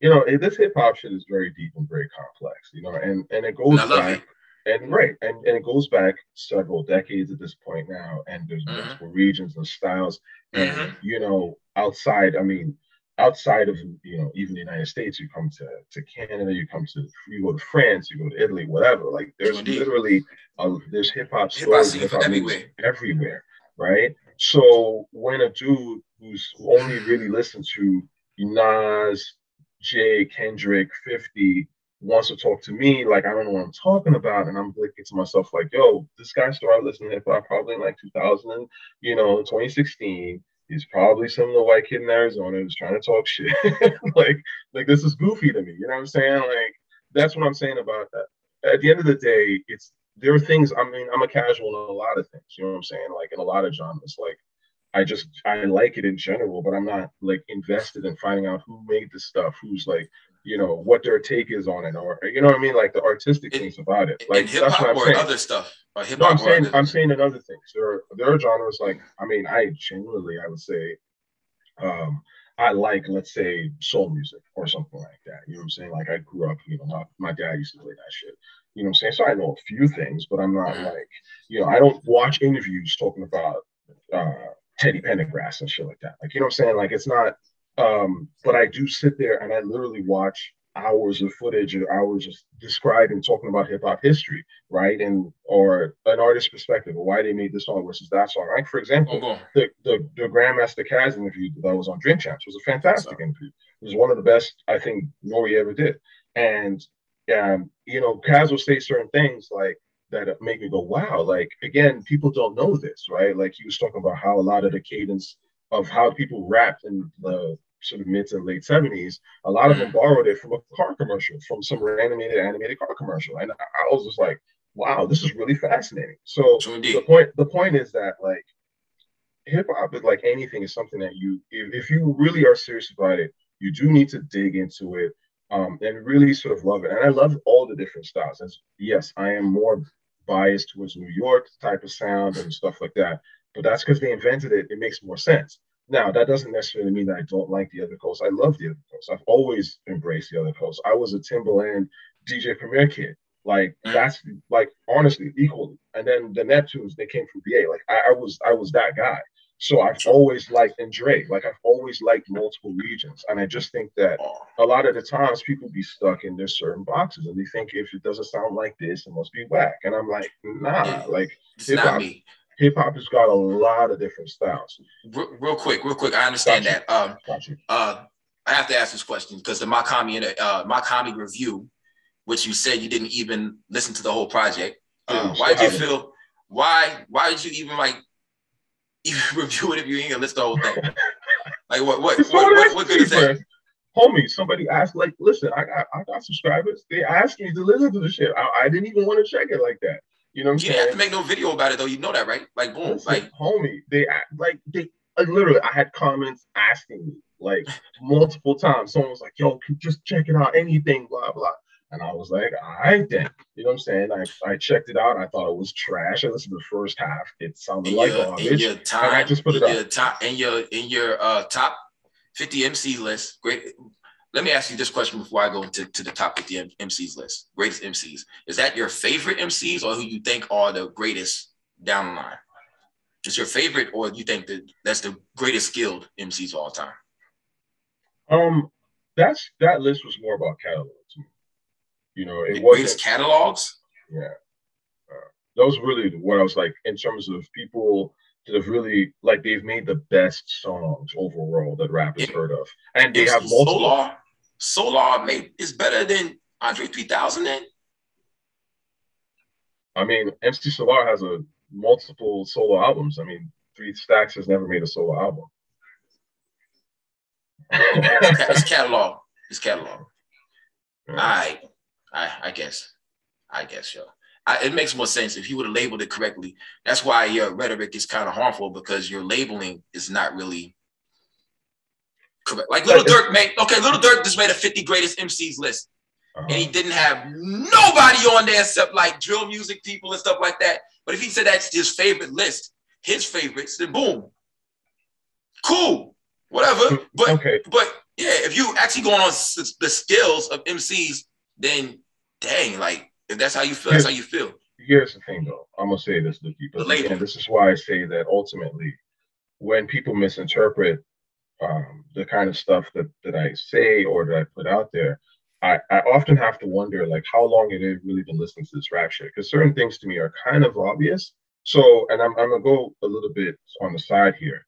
you know, this hip hop shit is very deep and very complex, you know, and and it goes And I love back, it. And right, and, and it goes back several decades at this point now, and there's Mhm. multiple regions and styles, and Mhm. you know, outside, I mean, outside of you know, even the United States, you come to to Canada, you come to you go to France, you go to Italy, whatever. Like there's Indeed. literally uh, there's hip hop stories, everywhere. everywhere, right? So when a dude who's only really listened to Nas, Jay, Kendrick, 50 wants to talk to me, like I don't know what I'm talking mm-hmm. about, and I'm thinking to myself, like, yo, this guy started listening to hip hop probably in like 2000, and, you know, 2016. He's probably some little white kid in Arizona who's trying to talk shit. like, like this is goofy to me. You know what I'm saying? Like, that's what I'm saying about that. At the end of the day, it's there are things. I mean, I'm a casual in a lot of things. You know what I'm saying? Like in a lot of genres. Like I just I like it in general, but I'm not like invested in finding out who made the stuff, who's like, you know, what their take is on it, or you know what I mean, like the artistic In- things about it. Like hip that's what hop I'm or saying. other stuff? Or hip No, I'm saying I'm saying in other things. There are there are genres like I mean I genuinely I would say um I like let's say soul music or something like that. You know what I'm saying? Like I grew up, you know, my, my dad used to play that shit. You know what I'm saying? So I know a few things, but I'm not Mhm. like, you know, I don't watch interviews talking about uh Teddy Pendergrass and shit like that. Like, you know what I'm saying? Like it's not um, but I do sit there and I literally watch hours of footage or hours of describing talking about hip hop history right? And or an artist's perspective of why they made this song versus that song. Like for example, boom. the the, the Grandmaster Caz interview that was on Drink Champs was a fantastic interview. It was one of the best I think Nori ever did. And um, you know, Caz will say certain things like that make me go, wow, like again, people don't know this, right? Like he was talking about how a lot of the cadence of how people rapped in the mid to late 70s, a lot of them borrowed it from a car commercial, from some animated animated car commercial. And I was just like, wow, this is really fascinating. So the point the point is that like hip hop is like anything is something that you if, if you really are serious about it, you do need to dig into it um and really sort of love it. And I love all the different styles. And yes, I am more biased towards New York type of sound and stuff like that. But that's because they invented it, it makes more sense. Now, that doesn't necessarily mean that I don't like the other coast. I love the other coast. I've always embraced the other coast. I was a Timberland DJ Premier kid. Like Mm. that's like honestly equally. And then the Neptunes, they came from VA. Like I, I was I was that guy. So I've always liked and Dre. Like I've always liked multiple regions. And I just think that a lot of the times people be stuck in their certain boxes and they think if it doesn't sound like this, it must be whack. And I'm like, nah, like it's not me. Hip hop has got a lot of different styles. Real, real quick, real quick. I understand that. Um, uh, I have to ask this question because the Mach-Hommy uh, Mach-Hommy review, which you said you didn't even listen to the whole project. Uh, why did you feel? Why? Why did you even like even review it if you ain't gonna listen to the whole thing? Like what? What? What? What, what good is that? Homie, somebody asked, like, listen, I got I got subscribers. They asked me to listen to the shit. I, I didn't even want to check it like that. You know what You I'm didn't have to make no video about it though. You know that, right? Like boom, Listen, like homie, they act like they like literally. I had comments asking me like multiple times. Someone was like, "Yo, can- just check it out, anything, blah blah." And I was like, "All right then." You know what I'm saying? I, I checked it out. I thought it was trash. I listened to the first half. It sounded in like your in garbage. your and I just put in it your up. top in your in your uh top 50 MC list. Great. Let me ask you this question before I go into to the top 50 M- MCs list. Greatest MCs. Is that your favorite MCs or who you think are the greatest down the line? Just your favorite, or you think that that's the greatest skilled MCs of all time? Um, that's that list was more about catalogs. You know, it greatest wasn't. catalogs? Yeah. Uh, that was really what I was like in terms of people that have really like they've made the best songs overall that rap has heard of, and they have multiple. Solaar, Solaar made is better than Andre 3000 then? I mean, MC Solaar has a multiple solo albums. I mean, Three Stacks has never made a solo album. It's catalog. It's catalog. Yeah. I, I, I guess, I guess, yo. I, it makes more sense if you would have labeled it correctly. That's why your rhetoric is kind of harmful because your labeling is not really correct. Like Lil Durk made, okay, Lil Durk just made a 50 greatest MCs list, Uh-huh. and he didn't have nobody on there except like drill music people and stuff like that. But if he said that's his favorite list, his favorites, then boom, cool, whatever. But okay, but Yeah, if you actually going on s- the skills of MCs, then dang, like if that's how you feel, that's how you feel. Here's the thing, though. I'm gonna say this, Lukey, but again, this is why I say that ultimately, when people misinterpret um, the kind of stuff that that I say or that I put out there, I, I often have to wonder like how long have they really been listening to this rap shit? Because certain things to me are kind of obvious. So, and I'm I'm gonna go a little bit on the side here.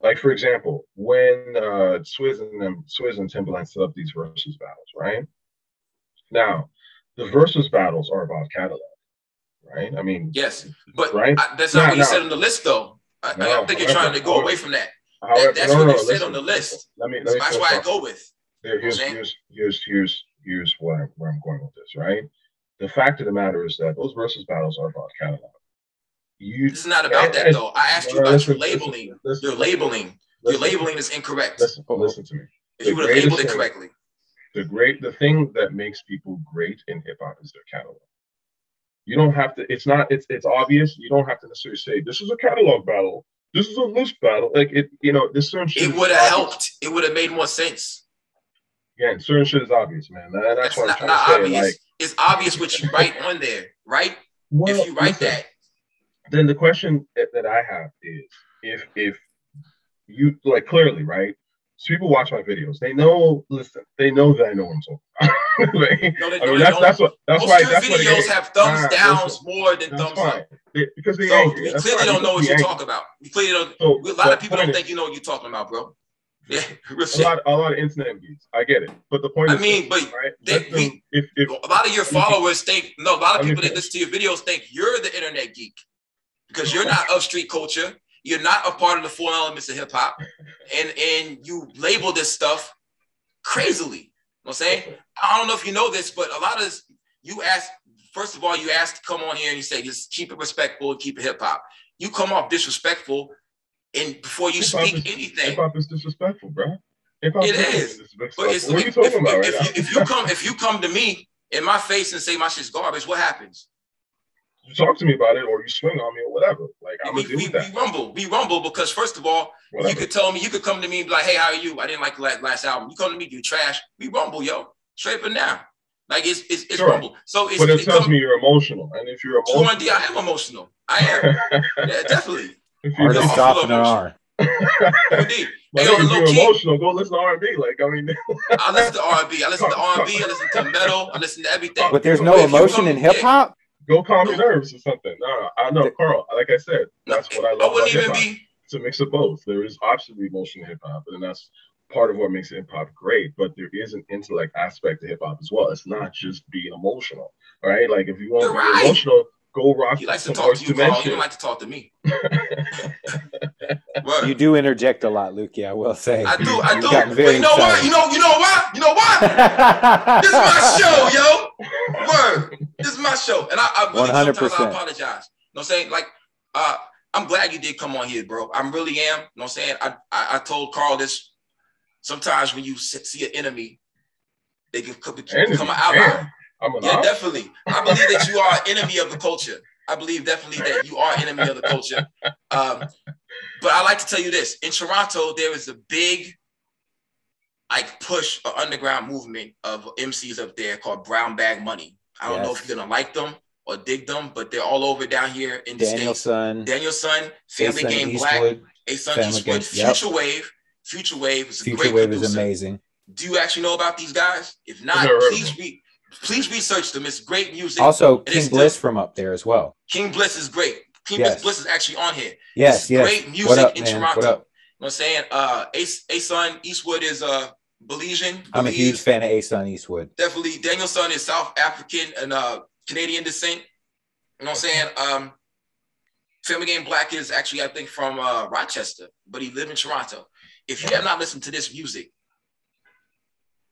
Like for example, when uh, Swizz and them, Swizz and Timbaland set up these versus battles, right? Now, the versus battles are about catalog, right? I mean, Yes, but Right? I, that's not No, what you said on the list, though. I, I No, don't think you're trying to go away from that. However, that's no, what no, they said on the list. Let me, let me That's why I go with. Here- here's, here's, here's, here's, here's where I'm, where I'm going with this, right? The fact of the matter is that those versus battles are about catalog. You, This is not about that, and- though. I asked you about listen, your labeling. listen, Your listen, labeling. Your labeling is incorrect. Listen, listen to me. If you the would have labeled it correctly. The great, the thing that makes people great in hip hop is their catalog. You don't have to. It's not. It's it's obvious. You don't have to necessarily say this is a catalog battle. This is a list battle. Like it, you know, this certain shit. It would have helped. It would have made more sense. Again, certain shit is obvious, man. And that's That's what I'm trying not to say. obvious. Like, it's obvious what you write on there, right? well, if you write listen, that, then the question that, that I have is if if you like clearly right. So people watch my videos. They know. Listen, they know that I know what I'm talking about. Like, no, they, I mean, that's that's what that's Most why that's what videos it, have thumbs downs listen, more than thumbs fine up. They- because they So angry. we That's clearly don't know what you're talking about. We clearly don't. So, a lot of people don't is- think you know what you're talking about, bro. Yeah, a lot, a lot of internet beats. I get it, but the point I is, mean, but right? they- we- if if A lot of your followers think no. A lot of people that listen to your videos think you're the internet geek because you're not of street culture. You're not a part of the four elements of hip hop, and and you label this stuff crazily. You know I'm saying? I don't know if you know this, but a lot of this, you ask, first of all, you ask to come on here and you say, just keep it respectful and keep it hip hop. You come off disrespectful and before you Hip-hop speak is- anything. hip hop is disrespectful, bro. Hip hop It is is. But it's, what are you talking if- about if right you, now? if you come if you come to me in my face and say my shit's garbage, what happens? You talk to me about it, or you swing on me, or whatever. Like I'm we, gonna deal we, with that. we rumble. We rumble because first of all, you could tell me, you could come to me and be like, hey, how are you? I didn't like the last, last album. You come to me, you trash. We rumble, yo. Straight up now. Like it's it's, it's Sure. rumble. So it's but it it tells come- me you're emotional, and if you're True emotional, D, I am emotional. I am. Yeah, definitely. if you're, to No, stop I an feel R. True D. but Hey, on if you're key. emotional, go listen to R&B. Like I mean, I listen to R&B. I listen to R&B. I listen to metal. I listen to everything. But there's no if emotion come- in hip hop. Go calm your nerves or something. No, no, I know, Carl. Like I said, that's what I love I wouldn't about even hip-hop. be. It's a mix of both. There is absolutely emotion in hip hop, and that's part of what makes hip hop great. But there is an intellect aspect to hip hop as well. It's not just being emotional, right? Like if you want You're to right. be emotional, go rock He likes to talk to you, II Men Carl. He shit. don't like to talk to me. Word. You do interject a lot, Lukey. I will say. I do. I You've do. But you know what? You know. You know what? You know what? This is my show, yo. Word. This is my show. And I, I really 100%. sometimes I apologize. You know what I'm saying? Like, uh, I'm glad you did come on here, bro. I really am. You know what I'm saying? I, I, I told Carl this. Sometimes when you see see an enemy, they can come, Enemy, become an ally. Damn. I'm an Yeah, op. definitely. I believe that you are enemy of the culture. I believe definitely that you are enemy of the culture. Um, but I like to tell you this: in Toronto, there is a big, like, push or underground movement of MCs up there called Brown Bag Money. I don't know if you're gonna like them or dig them, but they're all over down here in the Daniel states. Son, Daniel Son, Family Jason Game Black, A Son Family Eastwood, yep. Future Wave. Future Wave is a Future great Wave producer. is amazing. Do you actually know about these guys? If not, never heard of please read. Please research them. It's great music. Also, King Bliss from up there as well. King Bliss is great. King Yes. Bliss is actually on here. Yes, It's yes. great music what up, in man? Toronto. What up? You know what I'm saying? Uh Ace Son Eastwood is uh Belizean. I'm a huge fan of Asun Eastwood. Definitely Daniel Son is South African and uh Canadian descent. You know what I'm saying? Um Family Game Black is actually, I think, from uh, Rochester, but he lived in Toronto. If you have not listened to this music,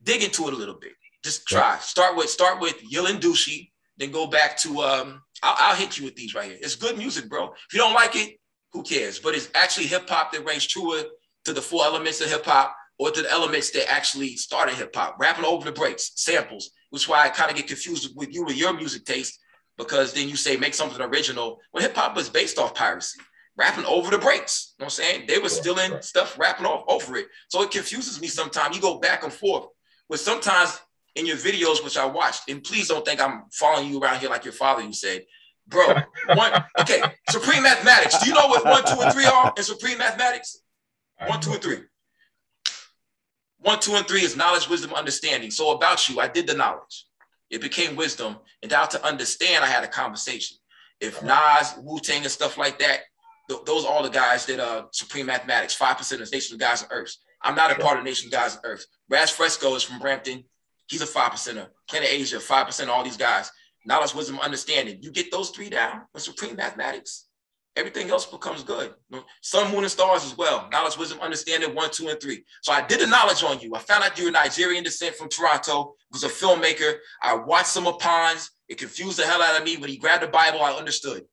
dig into it a little bit. Just try. Start with start with Yilin Dushi, then go back to um. I'll, I'll hit you with these right here. It's good music, bro. If you don't like it, who cares? But it's actually hip hop that rings truer to the four elements of hip hop or to the elements that actually started hip hop. Rapping over the breaks, samples, which is why I kind of get confused with you with your music taste because then you say make something original. Well, hip hop is based off piracy. rapping over the breaks. You know what I'm saying? They were stealing stuff, rapping off over it. So it confuses me sometimes. You go back and forth. But sometimes in your videos, which I watched, and please don't think I'm following you around here like your father, you said, bro, one, okay, Supreme Mathematics. Do you know what one, two, and three are in Supreme Mathematics? One, two, and three. One, two, and three is knowledge, wisdom, understanding. So about you, I did the knowledge. It became wisdom. And now to understand, I had a conversation. If Nas, Wu Tang, and stuff like that, th- those are all the guys that uh Supreme Mathematics, 5% of the Nation of Gods and Earth. I'm not a part of the Nation of Gods and Earth. Raz Fresco is from Brampton. He's a 5%er. Planet Asia, 5%, all these guys. Knowledge, wisdom, understanding. You get those three down with Supreme Mathematics, everything else becomes good. Sun, moon, and stars as well. Knowledge, wisdom, understanding, one, two, and three. So I did the knowledge on you. I found out you're Nigerian descent from Toronto, was a filmmaker. I watched some of Pons. It confused the hell out of me. When he grabbed the Bible, I understood.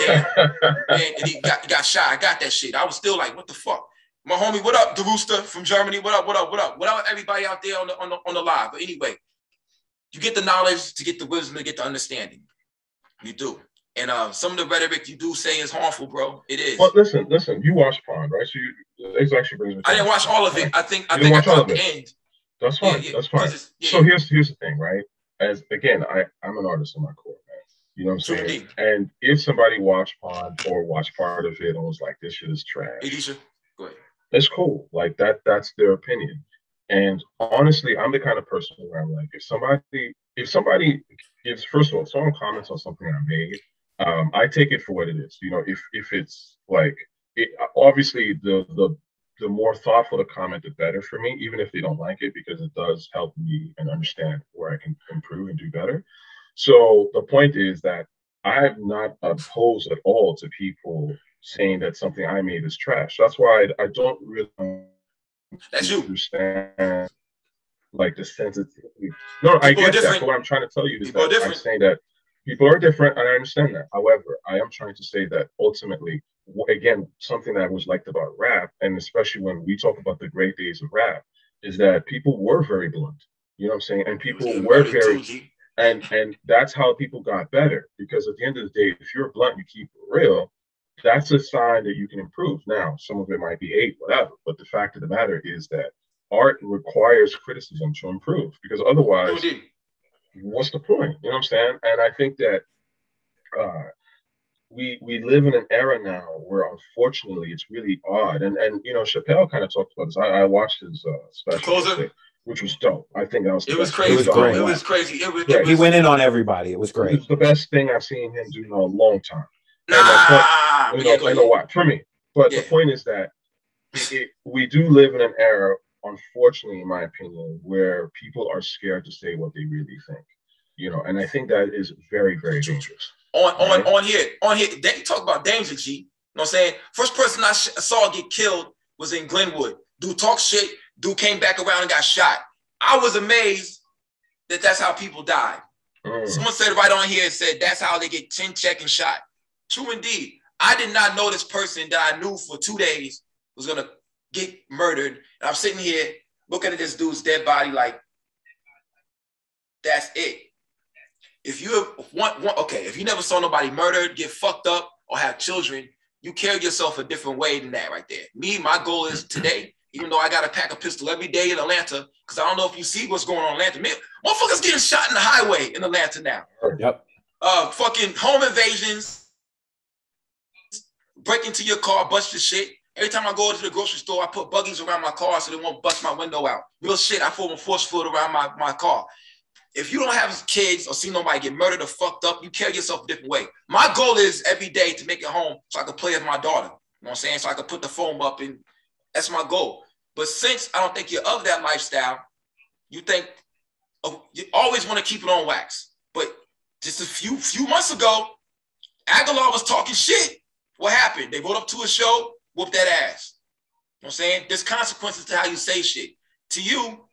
Damn. and, and he got, got shot. I got that shit. I was still like, what the fuck? My homie, what up, DeRooster from Germany? What up, what up, what up? What up, everybody out there on the, on the, on the live? But anyway, you get the knowledge to get the wisdom to get the understanding. You do. And uh, some of the rhetoric you do say is harmful, bro. It is. Well, listen, listen. You watched Pond, right? So you, this actually brings me. I didn't watch all of it. I think I think I watch all caught of the it? end. That's fine. yeah, That's fine. yeah. So here's here's the thing, right? As again, I I'm an artist in my core, man. You know what I'm saying? indeed. And if somebody watched Pond or watched part of it and was like, "This shit is trash," Edisha, go ahead. It's cool. Like that, that's their opinion. And honestly, I'm the kind of person where I'm like, if somebody, if somebody gives, first of all, someone comments on something I made, um, I take it for what it is. You know, if if it's like, it, obviously the the the more thoughtful the comment, the better for me, even if they don't like it, because it does help me and understand where I can improve and do better. So the point is that I'm not opposed at all to people saying that something I made is trash. That's why I, I don't really That's you. understand like the sensitivity. No, I People are get that. But what I'm trying to tell you is People that I'm saying that people are different, and I understand that. However, I am trying to say that ultimately, again, something that I was liked about rap, and especially when we talk about the great days of rap, is that people were very blunt. You know what I'm saying? And people were very and and that's how people got better because at the end of the day if you're blunt you keep it real that's a sign that you can improve now some of it might be hate whatever but the fact of the matter is that art requires criticism to improve because otherwise indeed. what's the point you know what i'm saying and i think that uh we we live in an era now where unfortunately it's really odd and and you know chappelle kind of talked about this i, I watched his uh special Closer? which was dope i think that was the It was best crazy. was thing great. It was crazy. It was. Yeah, It He went in on everybody. It was great. It's the best thing I've seen him do in a long time. nah. I but know, yeah, go I know why. For me. But Yeah. the point is that it, it- we do live in an era, unfortunately, in my opinion, where people are scared to say what they really think. You know, and I think that is very, very dangerous. on on Right. on here on here. They talk about danger, G. You know what I'm saying? First person I sh- saw get killed was in Glenwood. Dude talk shit. Dude came back around and got shot. I was amazed that that's how people died. Mm. Someone said right on here, it said that's how they get chin check and shot. True indeed. I did not know this person that I knew for two days was gonna get murdered. And I'm sitting here looking at this dude's dead body like, that's it. If you want, want okay, if you never saw nobody murdered, get fucked up, or have children, you carry yourself a different way than that right there. Me, my goal is today, even though I got to pack a pistol every day in Atlanta, because I don't know if you see what's going on in Atlanta. Man, motherfuckers getting shot in the highway in Atlanta now. Yep. Uh, fucking home invasions, break into your car, bust your shit. Every time I go to the grocery store, I put buggies around my car so they won't bust my window out. Real shit, I form a force field around my, my car. If you don't have kids or see nobody get murdered or fucked up, you carry yourself a different way. My goal is every day to make it home so I can play with my daughter. You know what I'm saying? So I can put the phone up and that's my goal. But since I don't think you're of that lifestyle, you think oh, you always want to keep it on wax. But just a few few months ago, Aguilar was talking shit. What happened? They wrote up to a show, whooped that ass. You know what I'm saying? There's consequences to how you say shit. To you,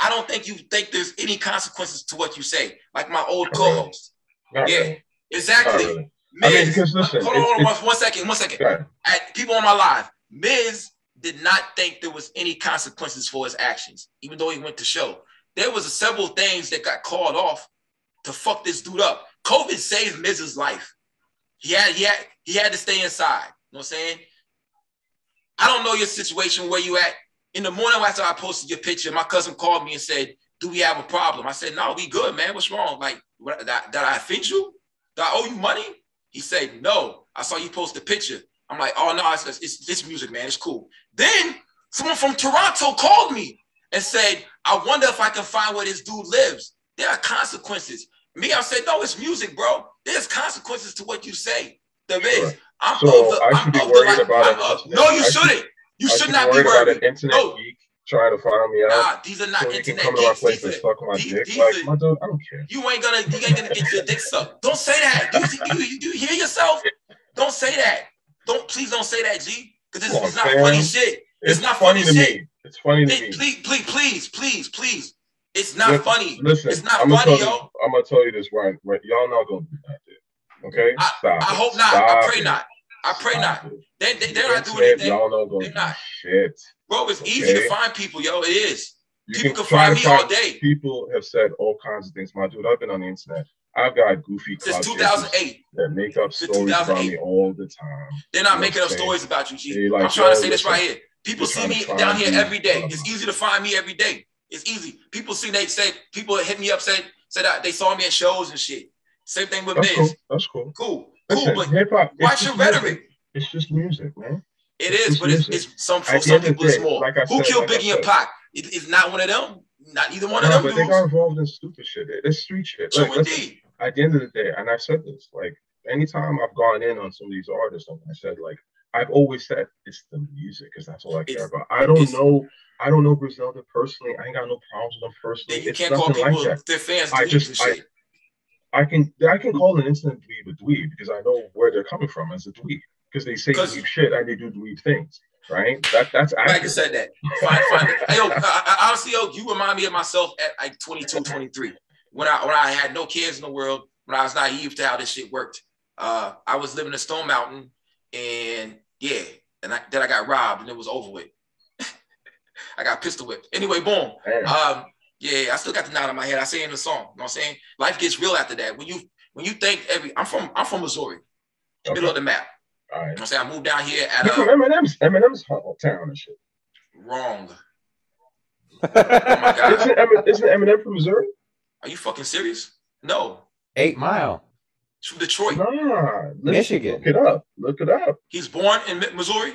I don't think you think there's any consequences to what you say. Like my old co-host. Yeah, really. Exactly. really. I mean, Miz, because listen, hold on, hold on, one- one second, one second. At, people on my live, Miz did not think there was any consequences for his actions, even though he went to show. There was several things that got called off to fuck this dude up. COVID saved Miz's life. He had he had he had to stay inside. You know what I'm saying? I don't know your situation where you at. In the morning after I posted your picture, my cousin called me and said, "Do we have a problem?" I said, "No, we good, man. What's wrong? Like, what, that, that I offend you? Did I owe you money?" He said, "No. I saw you post a picture." I'm like, "Oh no, it's, it's, it's music, man. It's cool." Then someone from Toronto called me and said, "I wonder if I can find where this dude lives. There are consequences." Me, I said, "No, it's music, bro. There's consequences to what you say. There is. Sure. I'm So the, I I'm should be worried like- about I'm it. No, you I should- shouldn't. You I should should not be worried about an internet No. geek trying to find me out. Nah, these are not so internet come to my geeks. place These and are, suck my these- dick. these Like, are- my dude, I don't care. you ain't gonna you ain't gonna get your dick sucked. Don't say that. Do you, you, you hear yourself? Don't say that. Don't please don't say that, G. Because it's, on, it's not funny shit. It's, It's not funny funny to shit. me. It's funny to It- me. please, please, please, please, please. It's not Listen- funny. Listen, It's not I'm gonna funny, tell yo. you, I'm gonna tell you this right, right. Y'all not gonna do that, dude. Okay? I- Stop. I it. hope not. Stop I pray it. not. I pray Stop not. it. They, they, they're not doing anything. Y'all not gonna They're not. shit. Bro, it's easy to find people, yo. It is. You People can try find me all day. People have said all kinds of things. My dude, I've been on the internet. I've got goofy Since 2008. that make up stories about me all the time. They're not You know making up stories about you, G. Like, I'm trying to say this right here. People see me down here every day. It's easy to find me every day. It's easy. People see they say people hit me up, said said that they saw me at shows and shit. Same thing with That's cool. That's cool. Cool, Listen, cool, but hip hop. it's watch your just music. rhetoric. It's just music, man. It It's is, but it's, it's some for some people it's more. like Who said- killed like Biggie and. Pac? It, it's not one of them. Not either one of them but they got involved in stupid shit. It's street shit. True Like, listen, indeed. at the end of the day, and I've said this, like anytime I've gone in on some of these artists, I said like I've always said it's the music because that's all I care It's- about. I don't know, I don't know Griselda personally. I ain't got no problems with them personally. You it's can't call people like that. their fans I just- I- I can I can call an instant dweeb a dweeb because I know where they're coming from as a dweeb because they say dweeb shit and they do dweeb things, right? That that's Like I accurate. said that. Fine, fine. hey, yo, I, I, honestly, yo, you remind me of myself at like 22, 23. When I when I had no kids in the world, when I was naive to how this shit worked. Uh, I was living in Stone Mountain, and yeah, and I, then I got robbed, and it was over with. I got pistol whipped. Anyway, boom. Damn. Um, yeah, I still got the knot in my head. I say in the song. You know what I'm saying? Life gets real after that. When you when you think every I'm from I'm from Missouri, middle of the map. All right. You know what I'm saying? I moved down here at You're from uh, Eminem's Eminem's hometown and shit. wrong. Oh my god. Isn't, Emin- isn't Eminem from Missouri? Are you fucking serious? No. Eight Mile, It's from Detroit. Nah, look, Michigan. Look it up. Look it up. He's born in Missouri.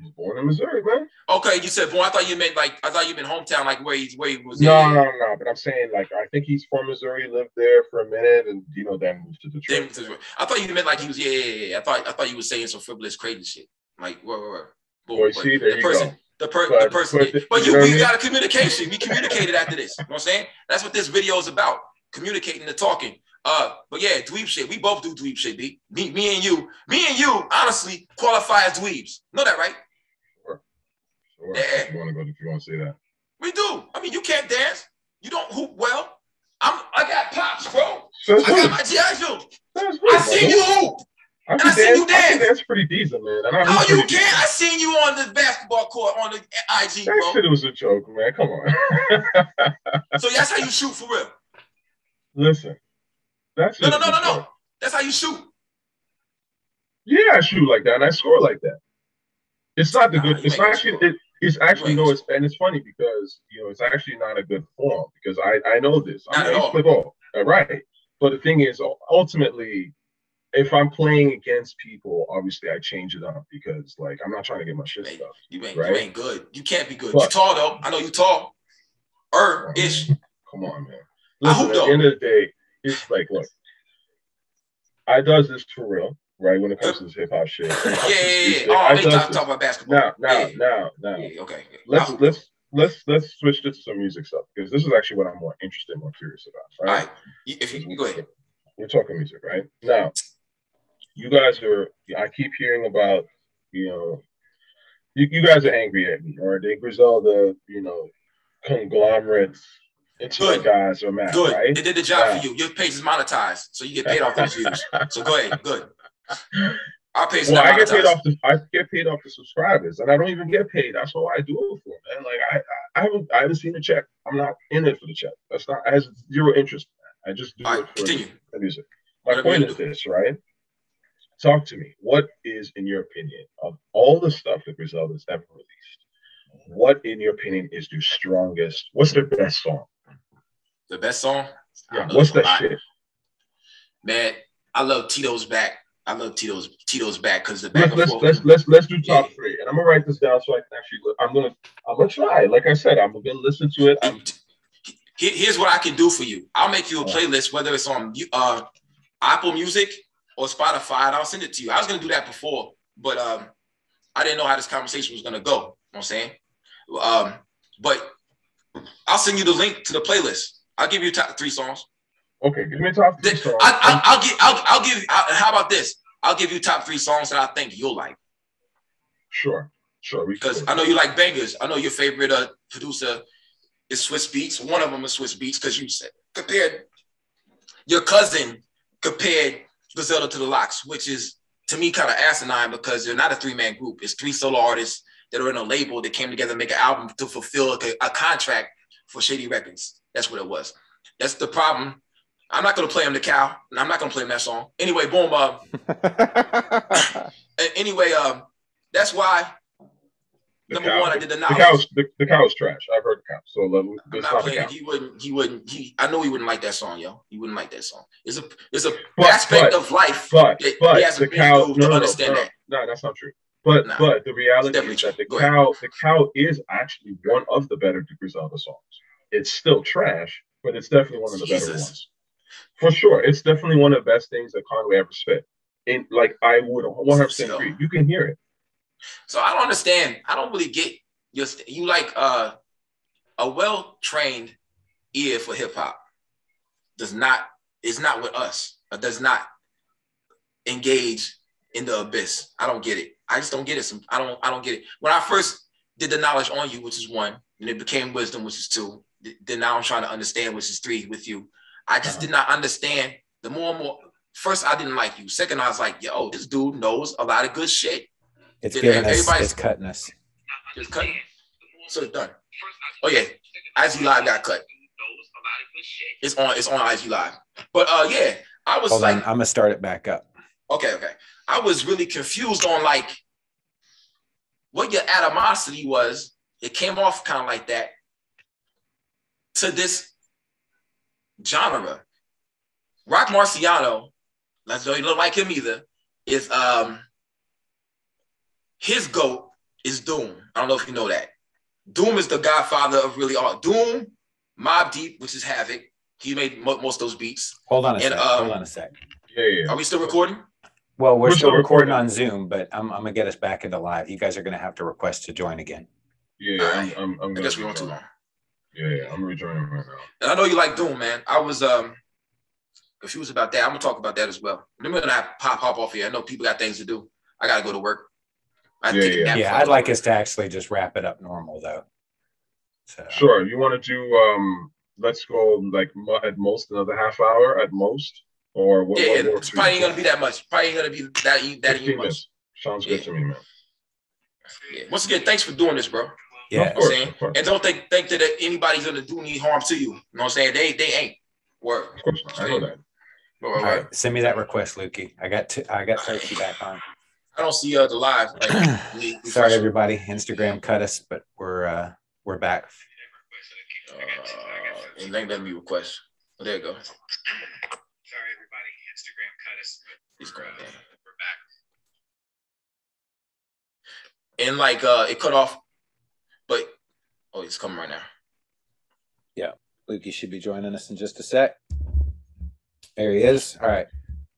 He's born in Missouri, man. Okay, you said born. I thought you meant like I thought you meant hometown, like where he's where he was. No, yeah, no, no. But I'm saying, like, I think he's from Missouri, lived there for a minute, and you know, then moved to Then- Detroit. I thought you meant like he was. Yeah, yeah, yeah, yeah. I thought I thought you were saying some frivolous, crazy shit. Like, where, where, where? Boom. Boy, see, there the you person, go. the, per, But- the person. but But, the- you, you know what we got a communication. We communicated after this. You know what I'm saying? That's what this video is about. Communicating the talking. Uh, but yeah, dweeb shit. We both do dweeb shit, B. Me, me and you, me and you, honestly, qualify as dweebs. Know that, right? Sure. Sure. Yeah. If you want to go, if you want to say that. We do. I mean, you can't dance. You don't hoop well. I'm. I got pops, bro. So I got my GI Joe. I seen you hoop. I and I seen dance. you dance. dance pretty decent, man. And I No, you can't. I seen you on the basketball court on the IG, That bro. shit was a joke, man. Come on. So that's how you shoot for real. Listen. That's No, no, no, no, no. That's how you shoot. Yeah, I shoot like that, and I score like that. It's not the good. It's actually. It, it's actually no. It's and it's funny because you know it's actually not a good form because I I know this. I'm at I all. play ball, uh, right? But the thing is, ultimately, if I'm playing against people, obviously I change it up because like I'm not trying to get my shit Hey, stuffed. You ain't. Right. You ain't good. You can't be good. You But- tall though. I know you tall. Er ish. Come on, man. I Listen, at though. the end of the day, it's like, look, I does this for real, right? When it comes to this hip hop shit. Yeah, yeah, yeah. Oh, I they does talk, talk about basketball. Now, now, yeah, now, now. yeah, okay. Let's Now, let's let's let's switch to some music stuff because this is actually what I'm more interested, more curious about. all Right? right. You- If you, go ahead. We're talking music, right? Now, you guys are. I keep hearing about, you know, you, you guys are angry at me, or they Griselda, you know, conglomerates, internet Good. guys are mad, Good. right? They did the job Yeah. for you. Your page is monetized, so you get paid off those views. So go ahead. Good. Our page Well, I get paid off the I get paid off the subscribers, and I don't even get paid. That's what I do it for, man. Like I, I, haven't I haven't seen a check. I'm not in it for the check. That's not I has zero interest. in that. I just do All it right, for continue. the music. My Whatever point is do. this, right? talk to me. What is, in your opinion, of all the stuff that Griselda's ever released, what, in your opinion, is the strongest? What's their best song? The best song? Yeah, what's that shit? Man, I love Tito's back. I love Tito's Tito's back because the back Let's let's, let's let's let's do top Yeah. three, and I'm gonna write this down so I can actually. Look. I'm gonna I'm gonna try. Like I said, I'm gonna listen to it. I'm, Here's what I can do for you. I'll make you a playlist, whether it's on uh, Apple Music or Spotify, and I'll send it to you. I was gonna do that before, but um, I didn't know how this conversation was gonna go. You know what I'm saying? Um, but I'll send you the link to the playlist. I'll give you top three songs. okay, give me a top three songs. I, I, I'll give. I'll, I'll give. I, how about this? I'll give you top three songs that I think you'll like sure, sure. Because. I know you like bangers. I know your favorite uh, producer is Swizz Beatz. One of them is Swizz Beatz because you said compared your cousin compared Griselda to the LOX, which is to me kind of asinine because they're not a three man group. It's three solo artists that are in a label that came together to make an album to fulfill a, a contract for Shady Records. That's what it was. That's the problem. I'm not gonna play him the cow, and I'm not gonna play him that song. Anyway, boom. Uh, anyway, um, that's why The number cow- one I did the The cow's the, the cow's trash. I've heard the cow. So let, I'm not not the playing. cow. He wouldn't. He wouldn't. He. I know he wouldn't like that song, yo. He wouldn't like that song. It's a. It's a But- aspect but- of life. But that but he hasn't the been cow. No, to no, understand no, that. no, that's not true. But Nah. but the reality is that the true. Cow the cow is actually one of the better Griselda songs. It's still trash, but it's definitely one of the better ones. For sure, it's definitely one of the best things that Conway ever spit. And like I would 100 percent agree. You can hear it. So I don't understand. I don't really get your. st- You like uh, a well trained ear for hip hop does not is not with us. Or does not engage in the abyss. I don't get it. I just don't get it. I don't I don't get it. When I first did the knowledge on you, which is one, and it became wisdom, which is two. Th- Then now I'm trying to understand, which is three, with you. I just Uh-huh. did not understand. The more and more, first I didn't like you. Second, I was like, yo, this dude knows a lot of good shit. It's Did giving us, everybody- it's cutting us. Just cut. So it's done. Oh yeah, IG Live got cut. It's on. It's on IG Live. But uh, yeah, I was Hold like, on, I'm gonna start it back up. okay, okay. I was really confused on like what your animosity was. It came off kind of like that to this genre. Rock Marciano, let's know you don't like him either, is um his goat is Doom. I don't know if you know that. Doom is the godfather of really all Doom, Mobb Deep, which is Havoc. He made mo- most of those beats. Hold on a And, sec. um, Hold on a sec. Yeah, yeah. Are we still recording? Well, we're, we're still still recording, recording. on Zoom, but I'm, I'm gonna get us back into live. You guys are gonna have to request to join again. Yeah, yeah. I'm, I'm, I'm I gonna guess we went too long. Yeah, yeah. I'm rejoining right now. And I know you like Doom, man. I was um confused about that. I'm gonna talk about that as well. Then we're gonna pop hop off here. I know people got things to do. I gotta go to work. I Yeah, yeah. Yeah, I I'd like us to actually just wrap it up normal though. So Sure. You want to do um? Let's go like at most another half hour at most, or what? Yeah, what yeah. It's probably ain't gonna be that much. Probably ain't gonna be that that 15 much. minutes. Sounds good to me, man. Yeah. Once again, thanks for doing this, bro. Yeah, Of You know course, of course. And don't think think that anybody's gonna do any harm to you. You know what I'm saying? They they ain't. Work. Of course. I know that. Right, all right, right. right. Send me that request, Lukey. I got to, I got Turkey back on. I don't see uh, the live. Like, we- we Sorry, everybody. Instagram cut us, but we're uh we're back. Uh, it ain't letting me request. Oh, there you go. Sorry, everybody. Instagram cut us. It's going down. We're back. And like uh it cut off, but oh, he's coming right now. Yeah, Lukey should be joining us in just a sec. There he is. All right.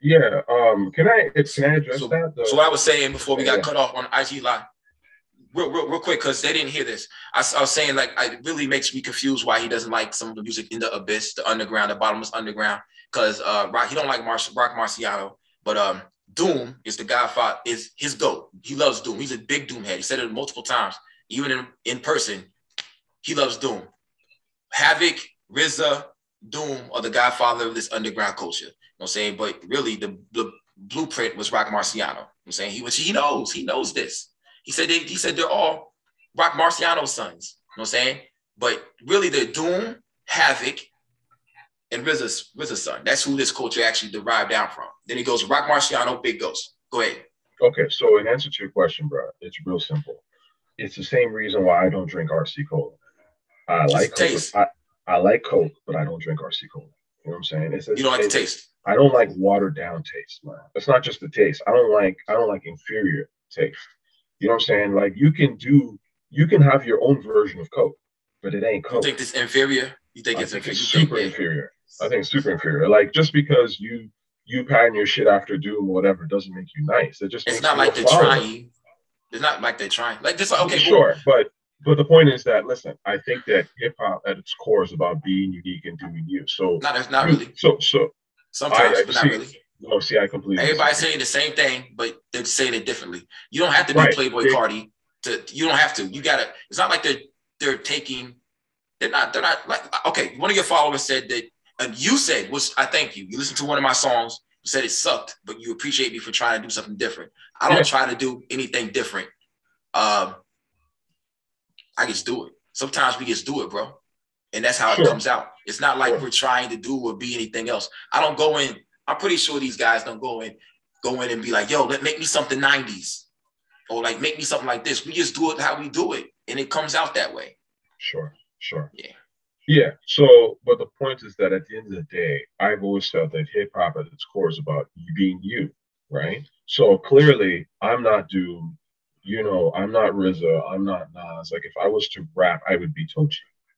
Yeah. Um. Can I? It's, can I address So- that? The- So what I was saying before we got Yeah. cut off on IG Live, real, real, real quick, because they didn't hear this. I was saying like it really makes me confused why he doesn't like some of the music in the abyss, the underground, the bottomless underground, because uh, Rock he don't like Mar- Rock Marciano, but um, Doom is the godfather, is his goat. He loves Doom. He's a big Doom head. He said it multiple times, even in in person. He loves Doom. Havoc, RZA, Doom are the godfather of this underground culture. You know what I'm saying? But really, the, the blueprint was Rock Marciano. You know what I'm saying he was he knows he knows this. He said they, he said they're all Rock Marciano sons. You know what I'm saying? But really, the Doom, Havoc, and RZA's RZA's son. That's who this culture actually derived down from. Then he goes Rock Marciano, Big Ghost. Go ahead. Okay, so in answer to your question, bro, it's real simple. It's the same reason why I don't drink RC Cola. I like Coke, taste. I, I like Coke, but I don't drink RC Cola. You know what I'm saying? It's, You don't like the taste. I don't like watered down taste, man. It's not just the taste. I don't like I don't like inferior taste. You know what I'm saying? Like you can do you can have your own version of Coke, but it ain't You Coke. think this inferior? You think I it's think inferior? it's You think super that- inferior. I think it's super inferior. Like just because you you pattern your shit after Doom or whatever doesn't make you nice. It just It's not you like they're trying. It's not like they're trying. Like just like okay, cool. sure, but but the point is that listen, I think that hip hop at its core is about being unique and doing you. So Not that's not really. So so Sometimes, I- I but not see. really. no, see, I completely. Everybody's disagree. saying the same thing, but they're saying it differently. You don't have to be Right. Playboy They- Cardi. To you don't have to. You gotta. It's not like they're they're taking. They're not. They're not like okay. One of your followers said that, and you said was I thank you. You listened to one of my songs. You said it sucked, but you appreciate me for trying to do something different. I don't Yeah. try to do anything different. Um, I just do it. Sometimes we just do it, bro, and that's how Sure. it comes out. It's not like Sure. we're trying to do or be anything else. I don't go in. I'm pretty sure these guys don't go in, go in and be like, "Yo, let make me something '90s," or like make me something like this. We just do it how we do it, and it comes out that way. Sure, sure. Yeah. Yeah. So, but the point is that at the end of the day, I've always felt that hip hop at its core is about you being you, right? So clearly, I'm not Doom. You know, I'm not RZA. I'm not Nas. Like, if I was to rap, I would be Tochi,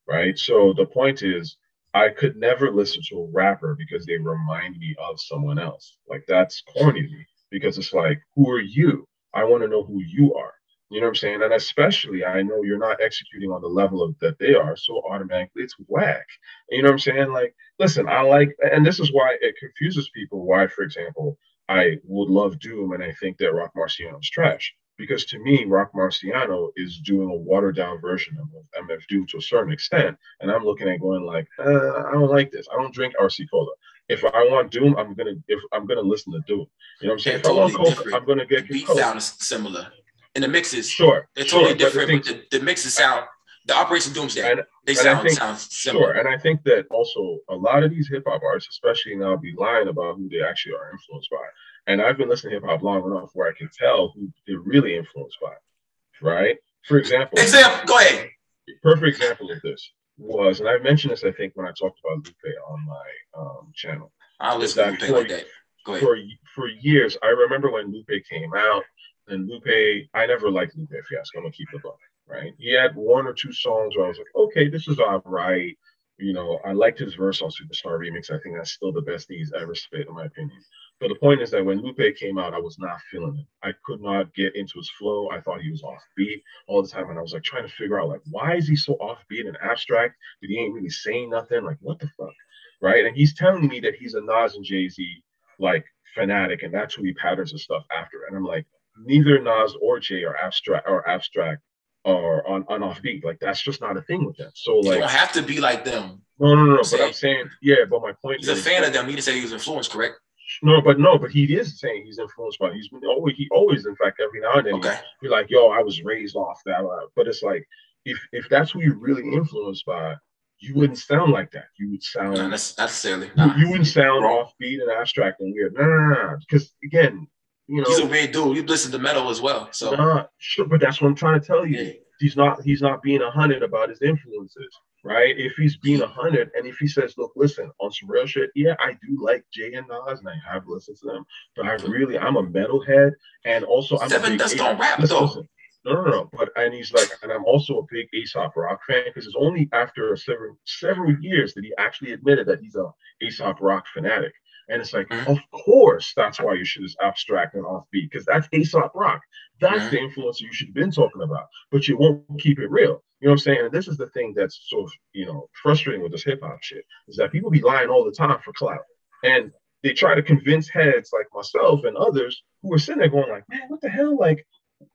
right? So the point is, I could never listen to a rapper because they remind me of someone else. Like, that's corny to me because it's like, who are you? I want to know who you are. You know what I'm saying? And especially, I know you're not executing on the level of that they are, so automatically it's whack. You know what I'm saying? Like, listen, I like, and this is why it confuses people. Why, for example, I would love Doom, and I think that Rock Marciano's trash. Because to me, Rock Marciano is doing a watered down version of MF Doom to a certain extent, and I'm looking at going like, uh, I don't like this. I don't drink RC Cola. If I want Doom, I'm gonna if I'm gonna listen to Doom. You know what I'm saying? They're if I want totally Coke, different. I'm gonna The get beat Coke. sound is similar, and the mixes Sure, they're sure, totally but the different. thing- But the, the mixes sound, the Operation Doomsday, And- they and sound think- sound Sure, and I think that also a lot of these hip hop artists, especially now, be lying about who they actually are influenced by. And I've been listening to hip hop long enough where I can tell who they're really influenced by, right? For example, Example, go ahead. perfect example of this was, and I mentioned this, I think, when I talked about Lupe on my um, channel. I'll Is listen to you like for- that. Go ahead. For for years, I remember when Lupe came out, and Lupe, I never liked Lupe. If you ask, I'm gonna keep it up, right? He had one or two songs where I was like, okay, this is all right. You know, I liked his verse on Superstar Remix. I think that's still the best he's ever spit, in my opinion. But the point is that when Lupe came out, I was not feeling it. I could not get into his flow. I thought he was offbeat all the time. And I was like trying to figure out, like, why is he so offbeat and abstract? But he ain't really saying nothing. Like, what the fuck? Right. And he's telling me that he's a Nas and Jay Z like fanatic, and that's who he patterns his stuff after. And I'm like, neither Nas or Jay are abstract or abstract or on, on offbeat. Like, that's just not a thing with them. So, like You don't have to be like them. no, no, no, no. But I'm saying, yeah, but my point He's a fan that- of them. He didn't say he was influenced, correct? No, but no, but he is saying he's influenced by. He's always, he always, in fact, every now and then, Okay. be like, "Yo, I was raised off that." But it's like, if if that's who you're really influenced by, you wouldn't sound like that. You would sound, Not nec- not necessarily. you, Nah. you wouldn't sound offbeat and abstract and weird. No, no, no. Because again, you know, He's a weird dude. You listen to metal as well. So nah, sure, but that's what I'm trying to tell you. yeah. He's not he's not being a hundred about his influences, right? If he's being a hundred and if he says, look, listen, on some real shit, yeah, I do like Jay and Nas and I have listened to them, but I really I'm a metalhead and also I'm Seven a big Dust don't rap, though. listen. No, no, no. But and he's like, and I'm also a big Aesop Rock fan because it's only after several several years that he actually admitted that he's a Aesop Rock fanatic. And it's like, Mhm. of course, that's why your shit is abstract and offbeat because that's Aesop Rock. That's Mhm. the influence you should have been talking about, but you won't keep it real. You know what I'm saying? And this is the thing that's so you know frustrating with this hip hop shit is that people be lying all the time for clout, and they try to convince heads like myself and others who are sitting there going like, man, what the hell, like,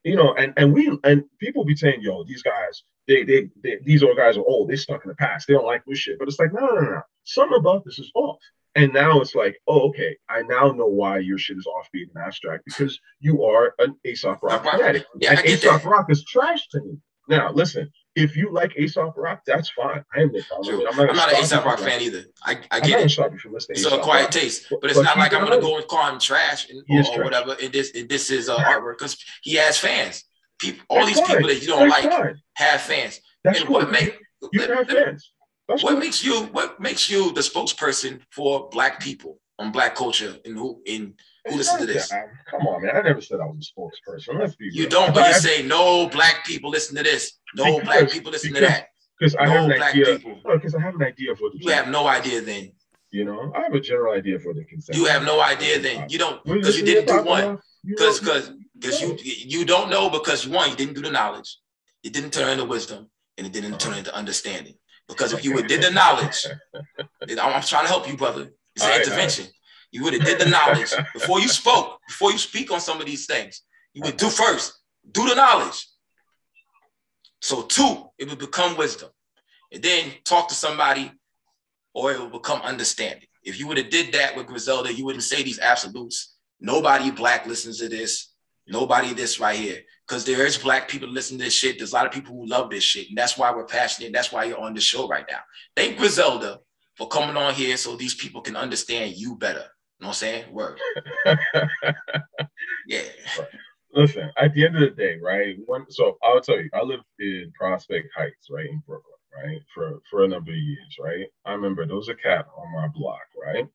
you know, and and we and people be saying, yo, these guys, they they, they these old guys are old, they stuck in the past, they don't like this shit, but it's like, no, no, no, no, something about this is off. And now it's like, oh, okay, I now know why your shit is offbeat and abstract because you are an Aesop Rock Rock. fanatic. Yeah, and Aesop. Rock is trash to me. Now, listen, if you like Aesop Rock, that's fine. I am problem. I'm not, I'm not an gonna stop ASAP you Rock fan either. I, I get it. stop you from listening. It's a quiet taste, But- it's but not like I'm gonna go and call him trash and, or, trash. whatever. And this and this is uh, artwork because he has fans. People, all That's these people that you don't That's like fine. have fans. That's and cool. what make you have let- fans. That's what cool. makes you what makes you the spokesperson for black people on black culture and who in who listen to this? Come on, man. I never said I was a spokesperson. Let's be You real. don't, but you say no black people listen to this, no Because- black people listen to that. because I no have an black idea. Because I have an idea what the You have no idea then. You know, I have a general idea for the consent. You have no idea then. You don't because you didn't do one. Because because because you you don't know because one you didn't do the knowledge, it didn't turn into wisdom, and it didn't turn uh-huh. into understanding. Because if you would did the knowledge, I'm trying to help you, brother. It's an right, intervention. You would have did the knowledge before you spoke, before you speak on some of these things. You would do first, do the knowledge. So two, it would become wisdom, and then talk to somebody, or it will become understanding. If you would have did that with Griselda, you wouldn't say these absolutes. Nobody black listens to this. Nobody this right here. Because there is black people listening to this shit. There's a lot of people who love this shit. And that's why we're passionate. And that's why you're on the show right now. Thank Griselda for coming on here so these people can understand you better. You know what I'm saying? Word. Yeah. Listen, at the end of the day, right? One, so I'll tell you, I lived in Prospect Heights, right, in Brooklyn, right, for for a number of years, right. I remember there was a cat on my block, right.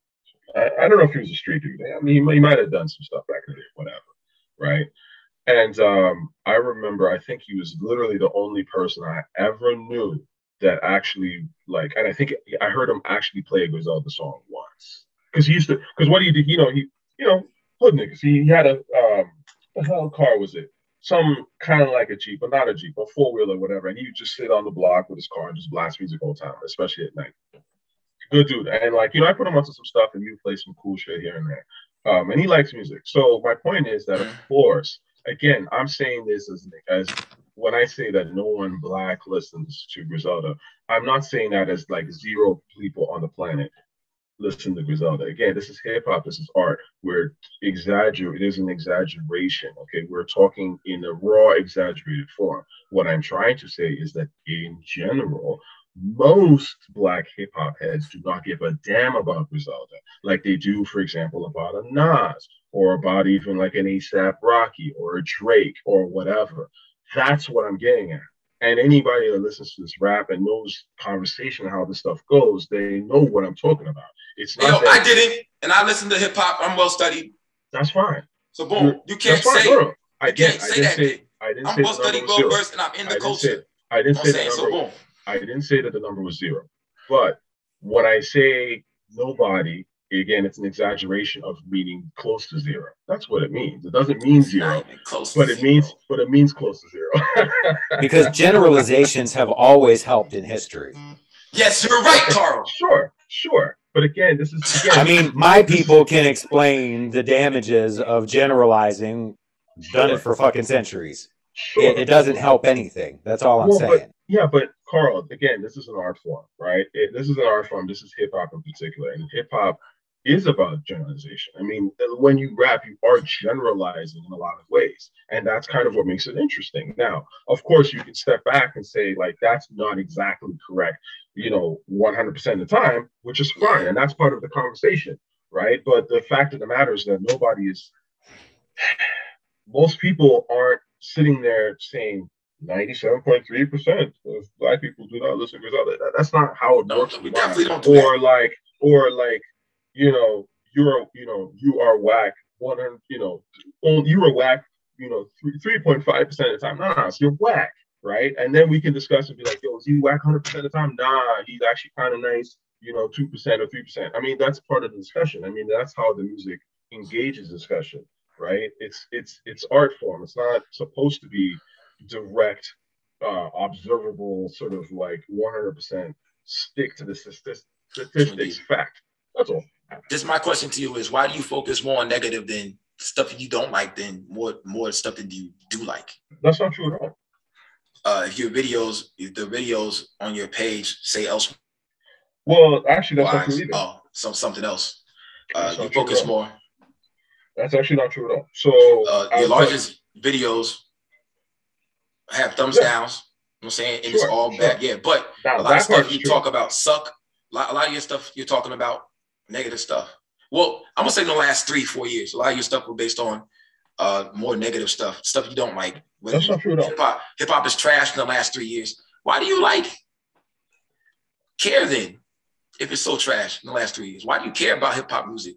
I, I don't know if he was a street dude. I mean, he, might- he might have done some stuff back in the day, whatever, right. And um, I remember, I think he was literally the only person I ever knew that actually like, and I think I heard him actually play a Griselda song once because he used to, because what he did, you know, he, you know, hood niggas. He, he had a um, what the hell car was it? Some kind of like a Jeep, but not a Jeep, a four wheeler, whatever. And he would just sit on the block with his car and just blast music all the time, especially at night. Good dude. And like, you know, I put him onto some stuff and would play some cool shit here and there. Um, and he likes music. So my point is that, of course, again, I'm saying this as, as when I say that no one black listens to Griselda, I'm not saying that as like zero people on the planet listen to Griselda. Again, this is hip hop, this is art. We're exaggerate. It is an exaggeration. Okay, we're talking in a raw, exaggerated form. What I'm trying to say is that in general, most black hip hop heads do not give a damn about Griselda, like they do, for example, about a Nas or about even like an ASAP Rocky or a Drake or whatever. That's what I'm getting at. And anybody that listens to this rap and knows conversation, how this stuff goes, they know what I'm talking about. It's Yo, not I didn't, and I listen to hip hop. I'm well studied. that's fine. So boom, you can't That's fine. say. I didn't, can't say that. say. I didn't I'm well studied, well versed, and I'm in I the didn't say culture. I didn't say the so. number. Boom. I didn't say that the number was zero. But when I say nobody, again, it's an exaggeration of meaning close to zero. That's what it means. It doesn't mean Not zero, close but it zero. means but it means close to zero. Because generalizations have always helped in history. Yes, you're right, Carl. sure, sure. But again, this is again, I mean, my people can explain the damages of generalizing, done it for fucking centuries. sure. It, it doesn't help anything. That's all I'm Well, but- saying. Yeah, but Carl, again, this is an art form, right? It, this is an art form. This is hip hop in particular, and hip hop is about generalization. I mean, when you rap, you are generalizing in a lot of ways, and that's kind of what makes it interesting. Now, of course, you can step back and say like that's not exactly correct, you know, 100% of the time, which is fine, and that's part of the conversation, right? But the fact of the matter is that nobody is. Most people aren't sitting there saying 97.3% of black people do not listen to Griselda. That, that's not how it No, works. we definitely don't or like, or like, you know, you're, you know, you are whack 100, you know, you are whack, you know, 3.5% of the time. No, no, so you're whack, right? And then we can discuss and be like, yo, is he whack 100% of the time? Nah, he's actually kind of nice, you know, 2% or 3%. I mean, that's part of the discussion. I mean, that's how the music engages discussion, right? It's, it's, it's art form. It's not supposed to be direct, uh, observable, sort of like 100% stick to the statistics, statistics fact. That's all. This my question to you is why do you focus more on negative than stuff you don't like than more more stuff that you do like? That's not true at all. Uh, if your videos, if the videos on your page say else Well, actually, that's not true either. oh, some something else. Uh, you focus more. That's actually not true at all. So, Uh, your largest videos have thumbs Yeah. downs. I'm saying? And it's all sure. bad. Yeah, but Now, a lot of stuff you true. talk about suck. A lot, a lot of your stuff you're talking about negative stuff. Well, I'm gonna say in the last three, four years, a lot of your stuff was based on uh more negative stuff, stuff you don't like. That's not true at all. Hip hop, hip hop is trash in the last three years. Why do you like care then? If it's so trash in the last three years, why do you care about hip hop music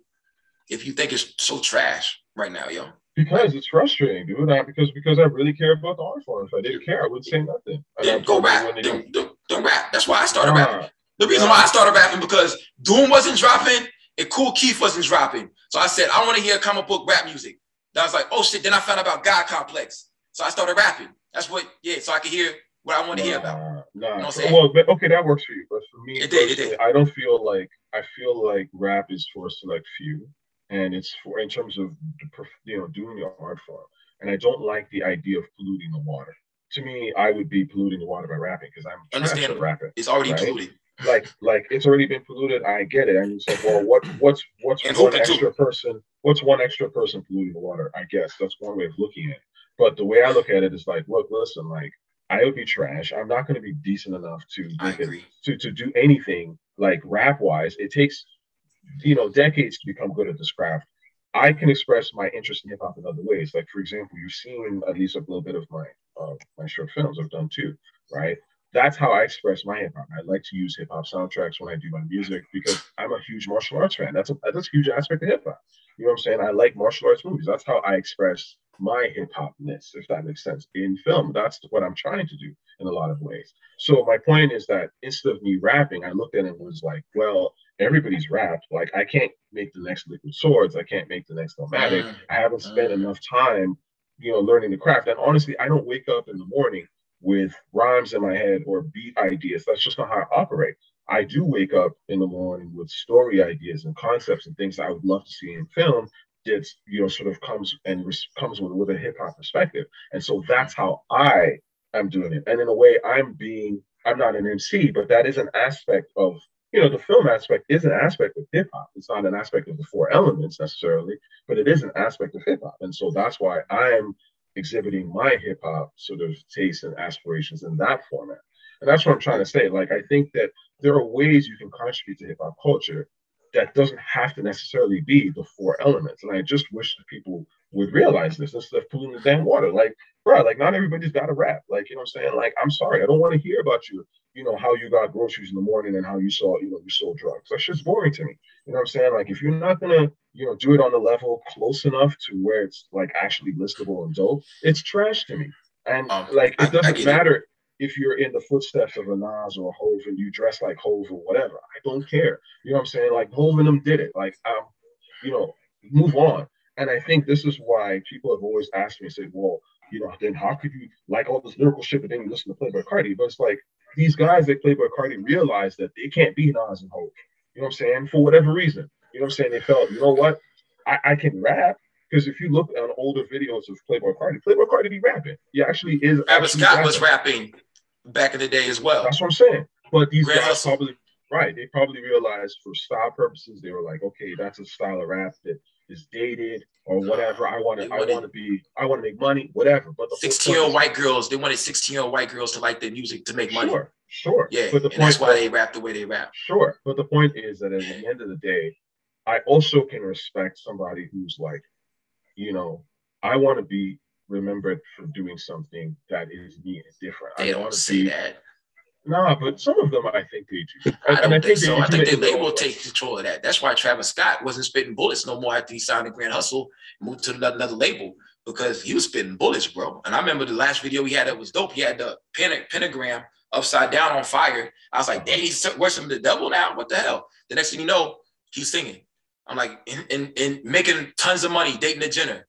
if you think it's so trash right now, yo? Because it's frustrating, dude. Not because because I really care about the art form. If I didn't care, I would say nothing. Then go rap. Then, don't- then, then rap. That's why I started rapping. Nah, The reason why I started rapping because Doom wasn't dropping and Kool Keith wasn't dropping. So I said, I want to hear comic book rap music. Then I was like, oh shit. Then I found out about God Complex. So I started rapping. That's what, yeah, so I could hear what I want to hear about. Nah, nah. You know what I'm So- saying? well, but, okay, that works for you. But for me, It did, it did. I don't feel like I feel like rap is for a select few, and it's for in terms of the you know doing the art form. And I don't like the idea of polluting the water. To me, I would be polluting the water by rapping because I'm trash at Understandable. rapping. It's already Right. polluted. Like, like it's already been polluted. I get it. And you said, well, what, what's, what's And one hooping too. extra person? What's one extra person polluting the water? I guess that's one way of looking at it. But the way I look at it is like, look, listen, like I would be trash. I'm not going to be decent enough to it to to do anything like rap wise. It takes you know decades to become good at this craft. I can express my interest in hip hop in other ways. Like for example, you've seen at least a little bit of my uh, my short films I've done too, right? That's how I express my hip hop. I like to use hip hop soundtracks when I do my music because I'm a huge martial arts fan. That's a that's a huge aspect of hip hop. You know what I'm saying? I like martial arts movies. That's how I express my hip hopness, if that makes sense, in film. That's what I'm trying to do in a lot of ways. So my point is that instead of me rapping, I looked at it and was like, well, everybody's rapped. Like I can't make the next Liquid Swords. I can't make the next Illmatic. Mm. I haven't spent Mm. enough time, you know, learning the craft. And honestly, I don't wake up in the morning with rhymes in my head or beat ideas. That's just not how I operate. I do wake up in the morning with story ideas and concepts and things I would love to see in film that you know sort of comes and res- comes with, with a hip hop perspective. And so that's how I am doing it. And in a way, I'm being I'm not an MC, but that is an aspect of you know the film aspect is an aspect of hip hop. It's not an aspect of the four elements necessarily, but it is an aspect of hip hop. And so that's why I'm exhibiting my hip hop sort of tastes and aspirations in that format. And that's what I'm trying to say. Like I think that there are ways you can contribute to hip hop culture that doesn't have to necessarily be the four elements. And I just wish that people would realize this instead of polluting the damn water. Like, bro, like not everybody's got a rap. Like, you know what I'm saying? Like, I'm sorry, I don't want to hear about you, you know, how you got groceries in the morning and how you saw, you know, you sold drugs. That's just boring to me. You know what I'm saying? Like, if you're not gonna, you know, do it on the level close enough to where it's like actually listable and dope, it's trash to me. And Um, like, I- I it doesn't get it. matter if you're in the footsteps of a Nas or a Hove and you dress like Hove or whatever. I don't care. You know what I'm saying? Like Hove and them did it. Like, um, you know, move on. And I think this is why people have always asked me, say, well, you know, then how could you like all this lyrical shit, but then you listen to Playboi Carti? But it's like these guys that Playboi Carti realize that they can't be Nas and Hove. You know what I'm saying? For whatever reason. You know what I'm saying? They felt, you know what? I, I can rap. Because if you look on older videos of Playboi Carti, Playboi Carti be rapping. He actually is. Travis actually Scott was rapping. rapping back in the day as well. That's what I'm saying. But these Grand guys Hustle. probably right. They probably realized for style purposes, they were like, okay, that's a style of rap that is dated or whatever. I want to. I want to be. I want to make money. Whatever. But the 16 year old white girls, they wanted 16 year old white girls to like their music to make money. Sure. Sure. Yeah, But the and that's why they rap the way they rap. Sure. But the point is that at the end of the day, I also can respect somebody who's like, you know, I want to be remembered for doing something that is neat and different. They I don't want to say that. Nah, but some of them I think they do. I And- don't and think so. I think they label will take control of that. That's why Travis Scott wasn't spitting bullets no more after he signed the Grand Hustle, moved to another, another label because he was spitting bullets, bro. And I remember the last video he had that was dope. He had the pen, pentagram upside down on fire. I was like, dang, he's worshiping the devil now. What the hell? The next thing you know, he's singing. I'm like, and, and, and making tons of money dating a Jenner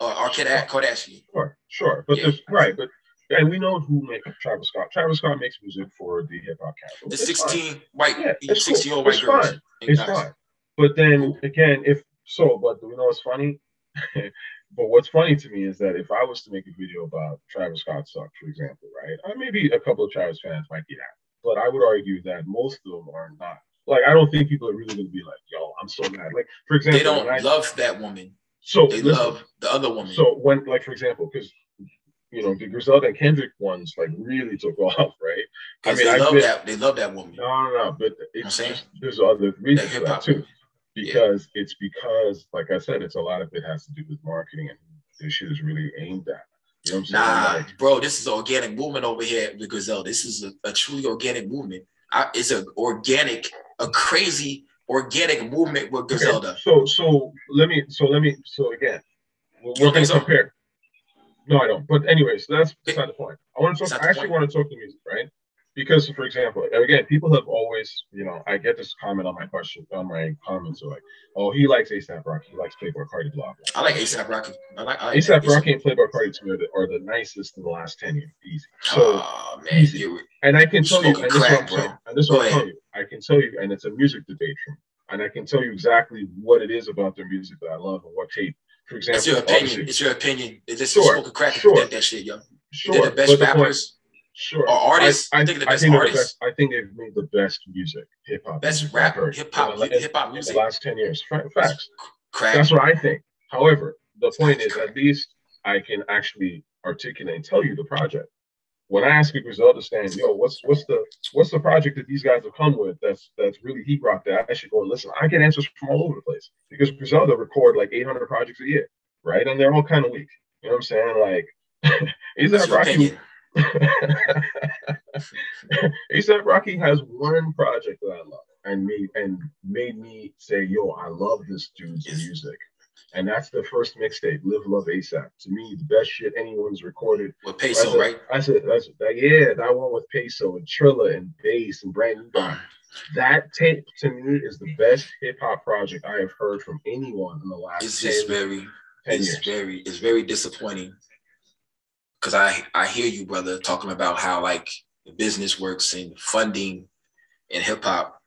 or, or Kardashian. Kardashian. Sure, sure, but Yeah. right, but and we know who makes Travis Scott. Travis Scott makes music for the hip hop casual. The It's fine. 16 white, Yeah, it's 16 year old white It's girls. fine. It's fine. But then again, if so, but you know what's funny? but what's funny to me is that if I was to make a video about Travis Scott suck, for example, right? Uh, maybe a couple of Travis fans might be happy, but I would argue that most of them are not. Like, I don't think people are really going to be like, "Yo, I'm so mad." Like, for example, They don't I, love that woman. so They listen, love the other woman. so when, like, for example, because you know, the Griselda and Kendrick ones like really took off, right? I mean, they I've love been- that. They love that woman. No, no, no. But it's just, there's other reasons for that too. Because it's because, like I said, it's a lot of it has to do with marketing and this shit is really aimed at. You know what I'm saying? Nah, Like, bro, this is an organic movement over here with Gazelle. This is a, a truly organic movement. I, it's an organic, a crazy organic movement with okay, Griselda. So so let me so let me so again, we're, we're gonna so? compare. No, I don't. But anyways, that's beside the point. I want to talk. I actually point? want to talk to music, right? Because, for example, again, people have always, you know, I get this comment on my question, on my comments, are like, "Oh, he likes ASAP Rocky, he likes Playboi Carti, blah blah." I like ASAP Rocky. I like, I like ASAP Rocky and Playboi Carti to me are the, are the nicest in the last ten years, easy. So, oh man, easy. you- and I can tell you, and this is what crack, I'm and this is Go what I'm telling you, I can tell you, and it's a music debate and I can tell you exactly what it is about their music that I love and what tape. For example, it's your opinion. It's your opinion. Just Sure, smoking crack sure. think that shit, yo. sure, They're the best the rappers, Sure. or artists. I, I, You think they're the I best think they're the artists? best. I think they've made the best music, hip hop. best music rap, I've hip hop, hip hop the music. last ten years. Facts. Crack. That's what I think. However, the point is, at least I can actually articulate and tell you the project. When I ask a Griselda stand, yo, what's what's the what's the project that these guys have come with that's that's really heat rock that I should go and listen? I get answers from all over the place because Griselda record like 800 projects a year, right? And they're all kind of weak. You know what I'm saying? Like, is your Rocky? ASAP Rocky has one project that I love and made and made me say, "Yo, I love this dude's music," and that's the first mixtape, "Live Love ASAP." To me, the best shit anyone's recorded. With peso, said, right? I said, that's that, yeah, that one with Peso and Trilla and Bass and Brand New That tape to me is the best hip hop project I have heard from anyone in the last It's 10, just very 10 it's years. very it's very disappointing because I I hear you, brother, talking about how like the business works and funding and hip hop,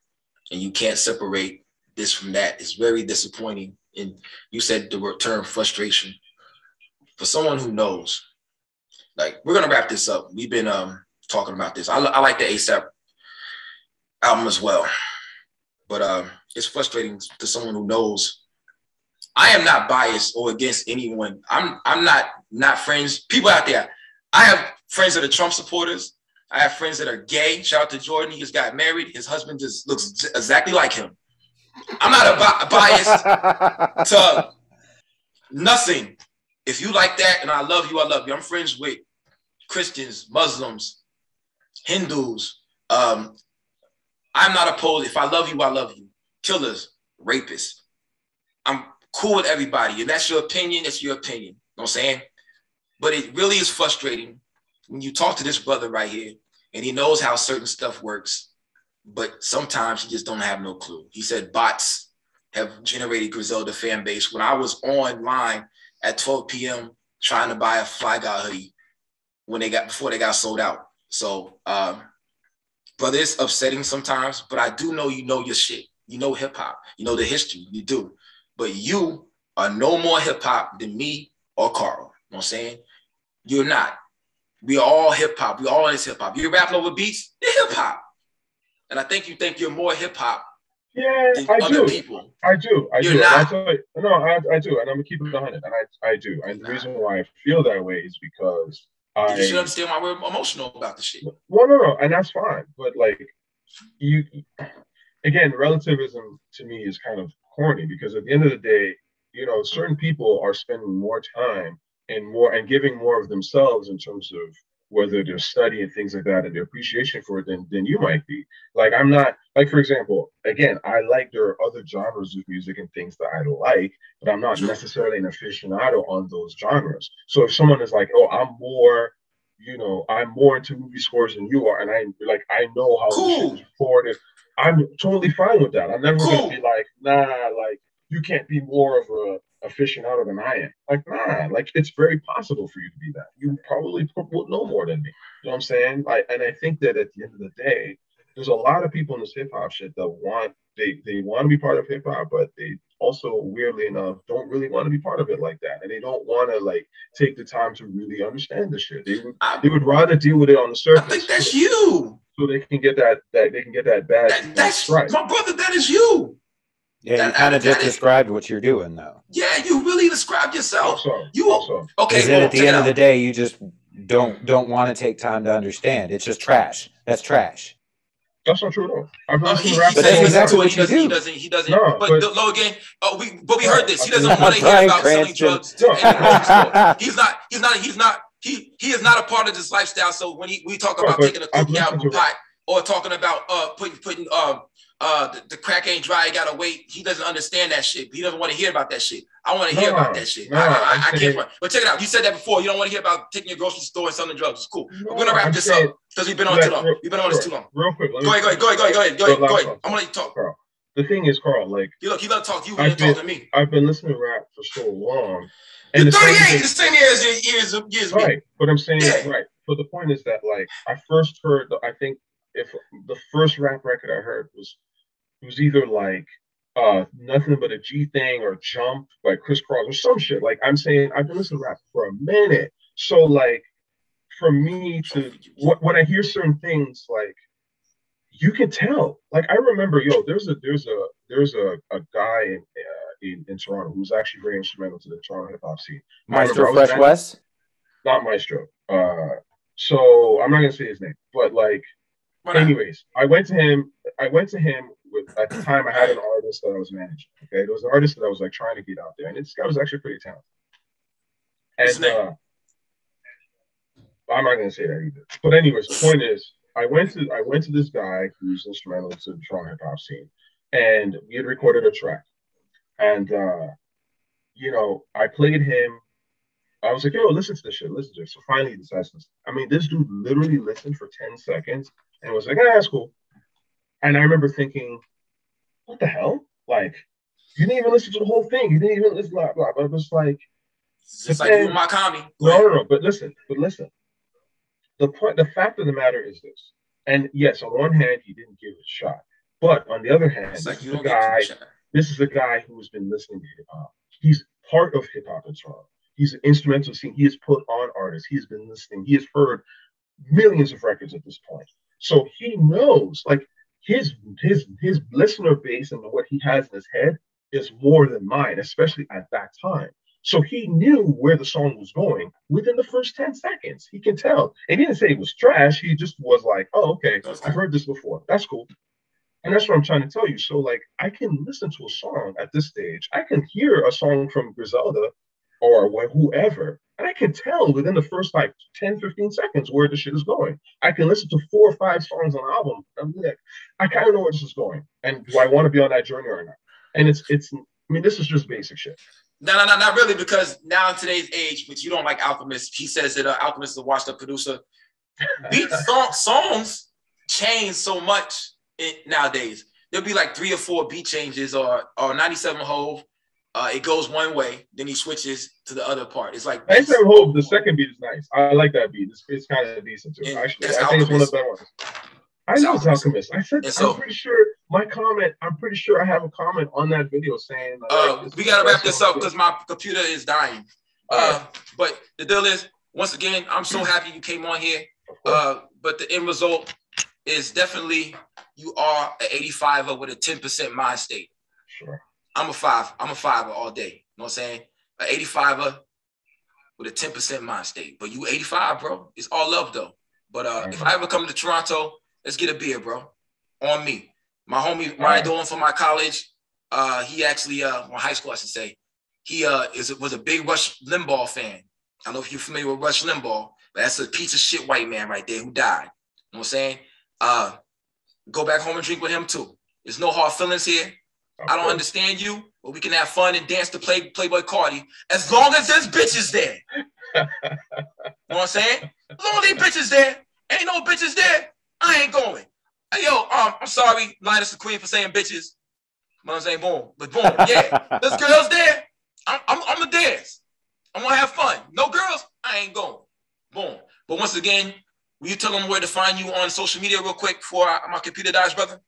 and you can't separate this from that. It's very disappointing. And you said the term frustration. For someone who knows, like we're gonna wrap this up. We've been um talking about this. I, I like the ASAP album as well, but um it's frustrating to someone who knows I am not biased or against anyone. I'm I'm not not friends. People out there, I have friends that are Trump supporters. I have friends that are gay. Shout out to Jordan. He just got married. His husband just looks exactly like him. I'm not a bi- biased to nothing. If you like that and I love you, I love you. I'm friends with Christians, Muslims, Hindus. Um, I'm not opposed. If I love you, I love you. Killers, rapists. I'm cool with everybody. And that's your opinion, That's your opinion. You know what I'm saying? But it really is frustrating when you talk to this brother right here and he knows how certain stuff works, but sometimes he just don't have no clue. He said bots have generated Griselda fan base. When I was online at 12 p.m. trying to buy a Fly Guy hoodie when they got before they got sold out. So um brother, it's upsetting sometimes, but I do know you know your shit. You know hip hop, you know the history, you do. But you are no more hip hop than me or Carl. You know what I'm saying? You're not. We are all hip hop. We all in this hip hop. You're rapping over beats, you're hip hop. And I think you think you're more hip hop Yeah, than I other do. people. I do. I You're do. Not. Tell you, no, I, I do. And I'm gonna keep it 100. And I, I do. And the reason why I feel that way is because I. You should understand why we're emotional about the shit. Well, no, no, and that's fine. But like, you, again, relativism to me is kind of corny because at the end of the day, you know, certain people are spending more time and more and giving more of themselves in terms of whether they're studying things like that and their appreciation for it than, than you might be. Like I'm not like for example, again, I like there are other genres of music and things that I like, but I'm not necessarily an aficionado on those genres. So if someone is like, oh, I'm more, you know, I'm more into movie scores than you are, and I like I know how Cool. this shit is recorded, I'm totally fine with that. I'm never Cool. gonna be like, nah, like you can't be more of a aficionado than I am. Like, nah, like it's very possible for you to be that. You probably will know more than me. You know what I'm saying? Like, and I think that at the end of the day, there's a lot of people in this hip hop shit that want they they want to be part of hip hop, but they also weirdly enough don't really want to be part of it like that, and they don't want to like take the time to really understand the shit. They would I, they would rather deal with it on the surface. I think that's you. so they can get that that they can get that bad That, that's right. my brother. That is you. Yeah, you kind of just is- described what you're doing, though. Yeah, you really described yourself. Also, You- also, Okay, Is that well, at the check it end of the day, you just don't don't want to take time to understand. It's just trash. That's trash. That's not true though. all. I've Uh, he, he rap. But says that's exactly what he doesn't, he doesn't, he doesn't, No, but, but- Logan, oh, we, but we heard this. He doesn't want to hear about selling drugs to No. in the grocery store. He's not, he's not, he's not, he, he is not a part of this lifestyle. So when he, we talk No, about but taking a I've cookie out of a pot or talking about, uh, putting, putting, um, uh, the, the crack ain't dry, you gotta wait. He doesn't understand that shit. He doesn't want to hear about that shit. I want to hear about that shit. no, I, I, I, can't. front. But check it out. You said that before. You don't want to hear about taking your grocery store and selling drugs. It's cool. No, We're gonna wrap I'm this saying- up because we've been on too long. real- We've been on this too long. Real quick. Go ahead, go ahead, go ahead, go ahead, go ahead, go ahead, go ahead. I'm gonna let you talk. Carl, the thing is, Carl, like You look, he let talk to you. He I've talk to me. I've been listening to rap for so long. You're the 38, thing- the same year as years, years, years me. Right. But I'm saying Yeah. right. But the point is that like I first heard the, I think if the first rap record I heard was it was either like uh nothing but a G thing or jump by Kris Kross or some shit. Like I'm saying I've been listening to rap for a minute. So like for me to wh- when I hear certain things like you can tell. Like I remember, yo, there's a there's a there's a, a guy in, uh, in in Toronto who's actually very instrumental to the Toronto hip hop scene. I remember I Maestro Fresh at- West. not Maestro. Uh, so I'm not gonna say his name, but like, Right now. anyways, I went to him. I went to him with at the time I had an artist that I was managing. Okay, there was an artist that I was like trying to get out there, and this guy was actually pretty talented. And uh, I'm not gonna say that either. But anyways, the point is, I went to I went to this guy who's instrumental to the Toronto hip hop scene, and we had recorded a track, and uh, you know, I played him. I was like, yo, listen to this shit, listen to it. So finally he decides to listen. I mean, this dude literally listened for 10 seconds and was like, ah, that's cool. And I remember thinking, what the hell? Like, you didn't even listen to the whole thing. You didn't even listen, blah, blah. But it was like, It's just like my commie. Go no, no, no. But listen, but listen. The point, the fact of the matter is this. And yes, on one hand, he didn't give it a shot. But on the other hand, It's this like is you don't guy this is a guy who has been listening to hip hop. He's part of hip hop in Toronto. He's an instrumental scene. He has put on artists. He has been listening. He has heard millions of records at this point. So he knows, like his his his listener base and what he has in his head is more than mine, especially at that time. So he knew where the song was going within the first 10 seconds. He can tell. And he didn't say it was trash. He just was like, oh, okay, I've heard this before. That's cool. And that's what I'm trying to tell you. So, like, I can listen to a song at this stage. I can hear a song from Griselda or wh- whoever, and I can tell within the first like 10, 15 seconds where the shit is going. I can listen to four or five songs on an album. I'm like, I kind of know where this is going. And do I want to be on that journey or not? And it's, it's, I mean, this is just basic shit. No, no, no, not really, because now in today's age, which you don't like Alchemist, he says that uh, Alchemist is a washed up producer. Beat song, songs change so much in, nowadays. There'll be like three or four beat changes or or 97 Hove. Uh, it goes one way, then he switches to the other part. It's like I have hope. The second beat is nice. I like that beat. It's, it's kind of decent too. Actually, I think it's one of the better ones. I know it's Alchemist. I said so- I'm pretty sure my comment. I'm pretty sure I have a comment on that video saying. I Uh, like we gotta wrap this up because my computer is dying. Uh, but the deal is, once again, I'm so happy you came on here. good. Of course. Uh, but the end result is definitely you are an 85er with a 10% mind state. sure. I'm a five. I'm a fiver all day. You know what I'm saying? An 85er with a 10% mind state. But you 85, bro. It's all love though. But uh, if I ever come to Toronto, let's get a beer, bro. On me. My homie Ryan Dolan from my college. Uh, he actually uh, well, high school, I should say. He uh is was a big Rush Limbaugh fan. I don't know if you're familiar with Rush Limbaugh, but that's a piece of shit white man right there who died. You know what I'm saying? Uh, go back home and drink with him too. There's no hard feelings here. I don't understand you, but we can have fun and dance to play Playboi Carti as long as there's bitches there. you know what I'm saying? As long as there's bitches there, ain't no bitches there, I ain't going. Hey, yo, um, I'm sorry, Linus the Queen for saying bitches. You know what I'm saying? Boom. But boom, yeah. There's girls there. I'm, I'm, I'm gonna dance. I'm gonna have fun. No girls, I ain't going. Boom. But once again, will you tell them where to find you on social media real quick before I, my computer dies, brother?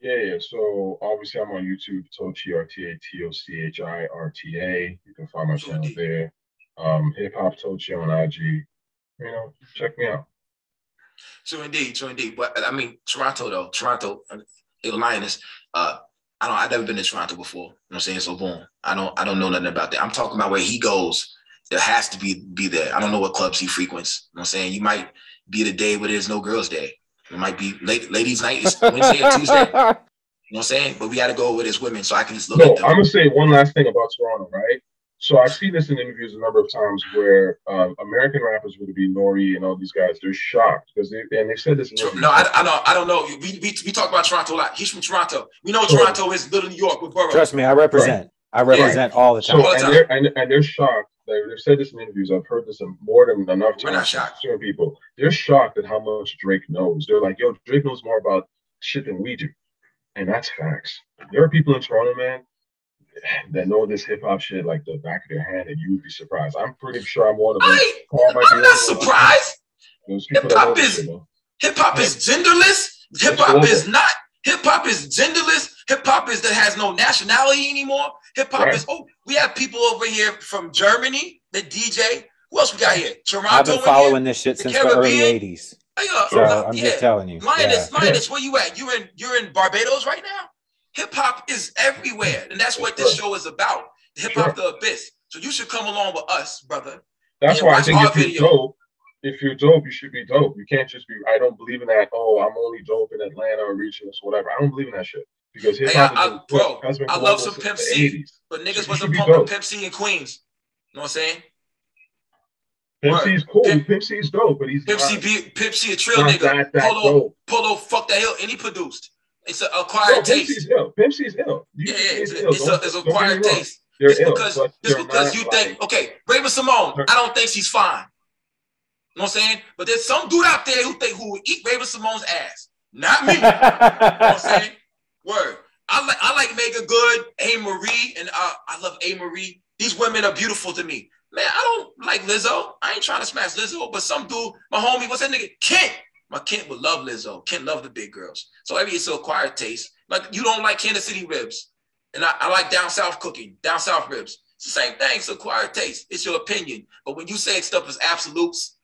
Yeah, yeah. So obviously I'm on YouTube, Tochi R T A T O C H I R T A. You can find my channel there. Um, Hip Hop Tochi on IG. You know, check me out. True indeed, true indeed. But I mean, Toronto though, Toronto, Lioness. Uh, I don't. I've never been to Toronto before. You know what I'm saying? So boom, I don't. I don't know nothing about that. I'm talking about where he goes It has to be be there. I don't know what clubs he frequents. You know what I'm saying? You might be the day where there's no girls' day. It might be late, ladies' night, it's Wednesday or Tuesday. You know what I'm saying? But we got to go with his women so I can just look No, at them. I'm gonna say one last thing about Toronto, right? So I've seen this in interviews a number of times where um, American rappers, would be Nori and all these guys, they're shocked because they and they said this. In No, I, I don't. I don't know. We, we, we talk about Toronto a lot. He's from Toronto. We know Toronto is little New York with Borough. Trust me, I represent. I represent all the So time. All the and time. they're and, and they're shocked. They, they've said this in interviews. I've heard this more than enough times. We're not shocked. Certain people, they're shocked at how much Drake knows. They're like, "Yo, Drake knows more about shit than we do," and that's facts. There are people in Toronto, man, that know this hip hop shit like the back of their hand, and you would be surprised. I'm pretty sure I'm one of them. I, Paul might be I'm not surprised. That Hip-hop is-. Hip hop is genderless. Hip hop is not. Hip hop is genderless. Hip hop is that has no nationality anymore. Hip hop Right. is. Oh, we have people over here from Germany that DJ. Who else we got here? Toronto. I've been following here. this shit the since the early '80s. Hey, uh, So uh, I'm yeah. just telling you. Linus, Yeah. Linus, where you at? You in you're in Barbados right now? Hip hop is everywhere, and that's what this show is about. Hip hop, the abyss. So you should come along with us, brother. That's why I watch think our if you're video. If you're dope, you should be dope. You can't just be. I don't believe in that. Oh, I'm only dope in Atlanta or regionals or whatever. I don't believe in that shit because hip hop I- has been, bro, I love some Pimp C. But niggas should wasn't pumping. Pimp C in Queens. You know what I'm saying? Pimp. C's cool. Pimp- Pimp C's dope, but he's Pimp not, C, be, Pimp C a trill nigga. that, that Polo, dope. Polo, fuck that hill, and he produced. It's an No, acquired Pimp taste. C's ill. Pimp C's ill. You Yeah, yeah, it's, ill. it's, a, Don't- it's don't get me acquired taste. They're Just ill, because, just because you like- think, okay, Raven-Symoné, I don't think she's fine. You know what I'm saying? But there's some dude out there who think who would eat Raven-Symoné's ass. Not me. You know what I'm saying? Word. I like I like Meagan Good, Amerie, and uh, I love Amerie. These women are beautiful to me. Man, I don't like Lizzo. I ain't trying to smash Lizzo, but some dude, my homie, what's that nigga? Kent. My Kent would love Lizzo. Kent love the big girls. So maybe it's an acquired taste. Like you don't like Kansas City ribs. And I, I like down south cooking, down south ribs. It's the same thing. It's acquired taste. It's your opinion. But when you say stuff is absolutes,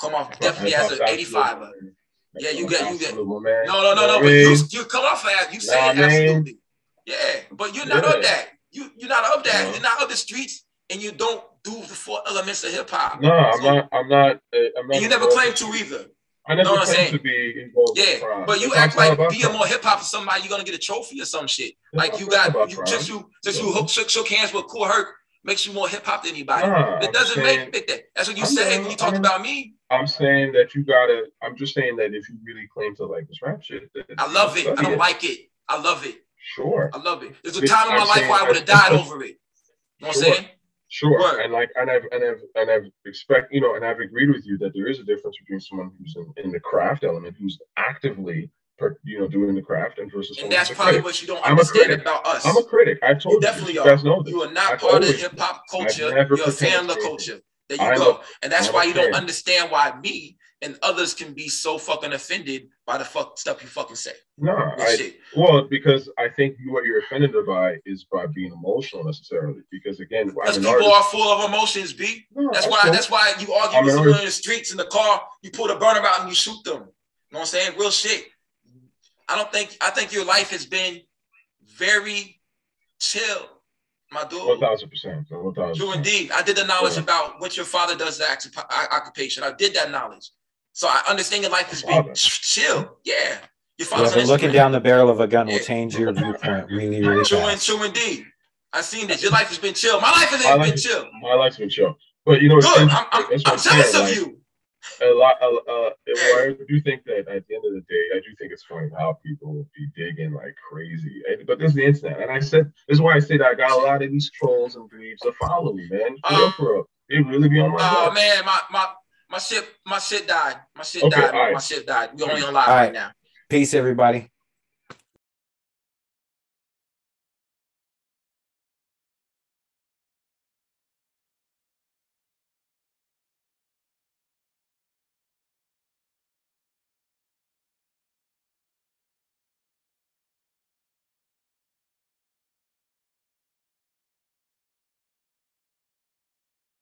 come off definitely as an 85. -er. Yeah, you get- you get- man. No, no, no, no. But you, mean? you come off as you say Nah, it absolutely. Yeah, but you're not Yeah. of that. You you're not of that. No. You're not of the streets, and you don't do the four elements of hip hop. No, I'm So- not. I'm not. uh, I'm not. And you never involved claimed to either. I never Know what I'm saying? to be involved. in Yeah, crime. but you It's act like about being crime. more hip hop to somebody, you're gonna get a trophy or some shit. It's Like you got you crime. just you just you hook, shook, shook hands with Kool Herc makes you more hip hop than anybody. Nah, it doesn't saying- make, make that. That's what you I'm said saying- when you talked I'm- about me. I'm saying that you gotta. I'm just saying that if you really claim to like this rap shit, I love it. I don't like it. I love it. Sure, I love it. There's a time in my I'm life where I would have died over it. You know what I'm Sure. saying? sure, Word. and like, and I've and I've and I've expect you know, and I've agreed with you that there is a difference between someone who's in, in the craft element, who's actively, you know, doing the craft, and versus And that's probably critic. what you don't understand about us. I'm a critic. I've told You you. definitely you are. guys know this. You are not I've part of hip hop culture. You're a fan of culture. There you I'm go. a- and that's I'm why you don't understand why me and others can be so fucking offended by the fuck stuff you fucking say. No, I, well, because I think what you're offended by is by being emotional necessarily. Because again, because people artist. are full of emotions, B. No, That's I why that's why you argue I'm with someone in the streets in the car, you pull the burner out and you shoot them. You know what I'm saying? Real shit. I don't think I think your life has been very chill, my dude. One thousand percent. One thousand. True indeed. I did the knowledge Yeah. about what your father does the uh, occupation. I did that knowledge. So I understand your life has been chill. Yeah. Your Yeah, father's but an looking down the barrel of a gun will change your viewpoint really, really True and fast. true indeed. I've seen this. Your life has been chill. My life has My been life- chill. My life's been chill, but you know, it's Good. I'm, interesting. I'm, I'm jealous of like, you. A lot. Uh, uh, well, I do think that at the end of the day, I do think it's funny how people be digging like crazy. But this is the internet, and I said this is why I say that I got a lot of these trolls and dweebs that follow me, man. For real, for real. They really be on my. Oh nuts. man, my my my shit my shit died. My shit Okay, died. all right. My shit died. We only on live All right right. now. Peace, everybody.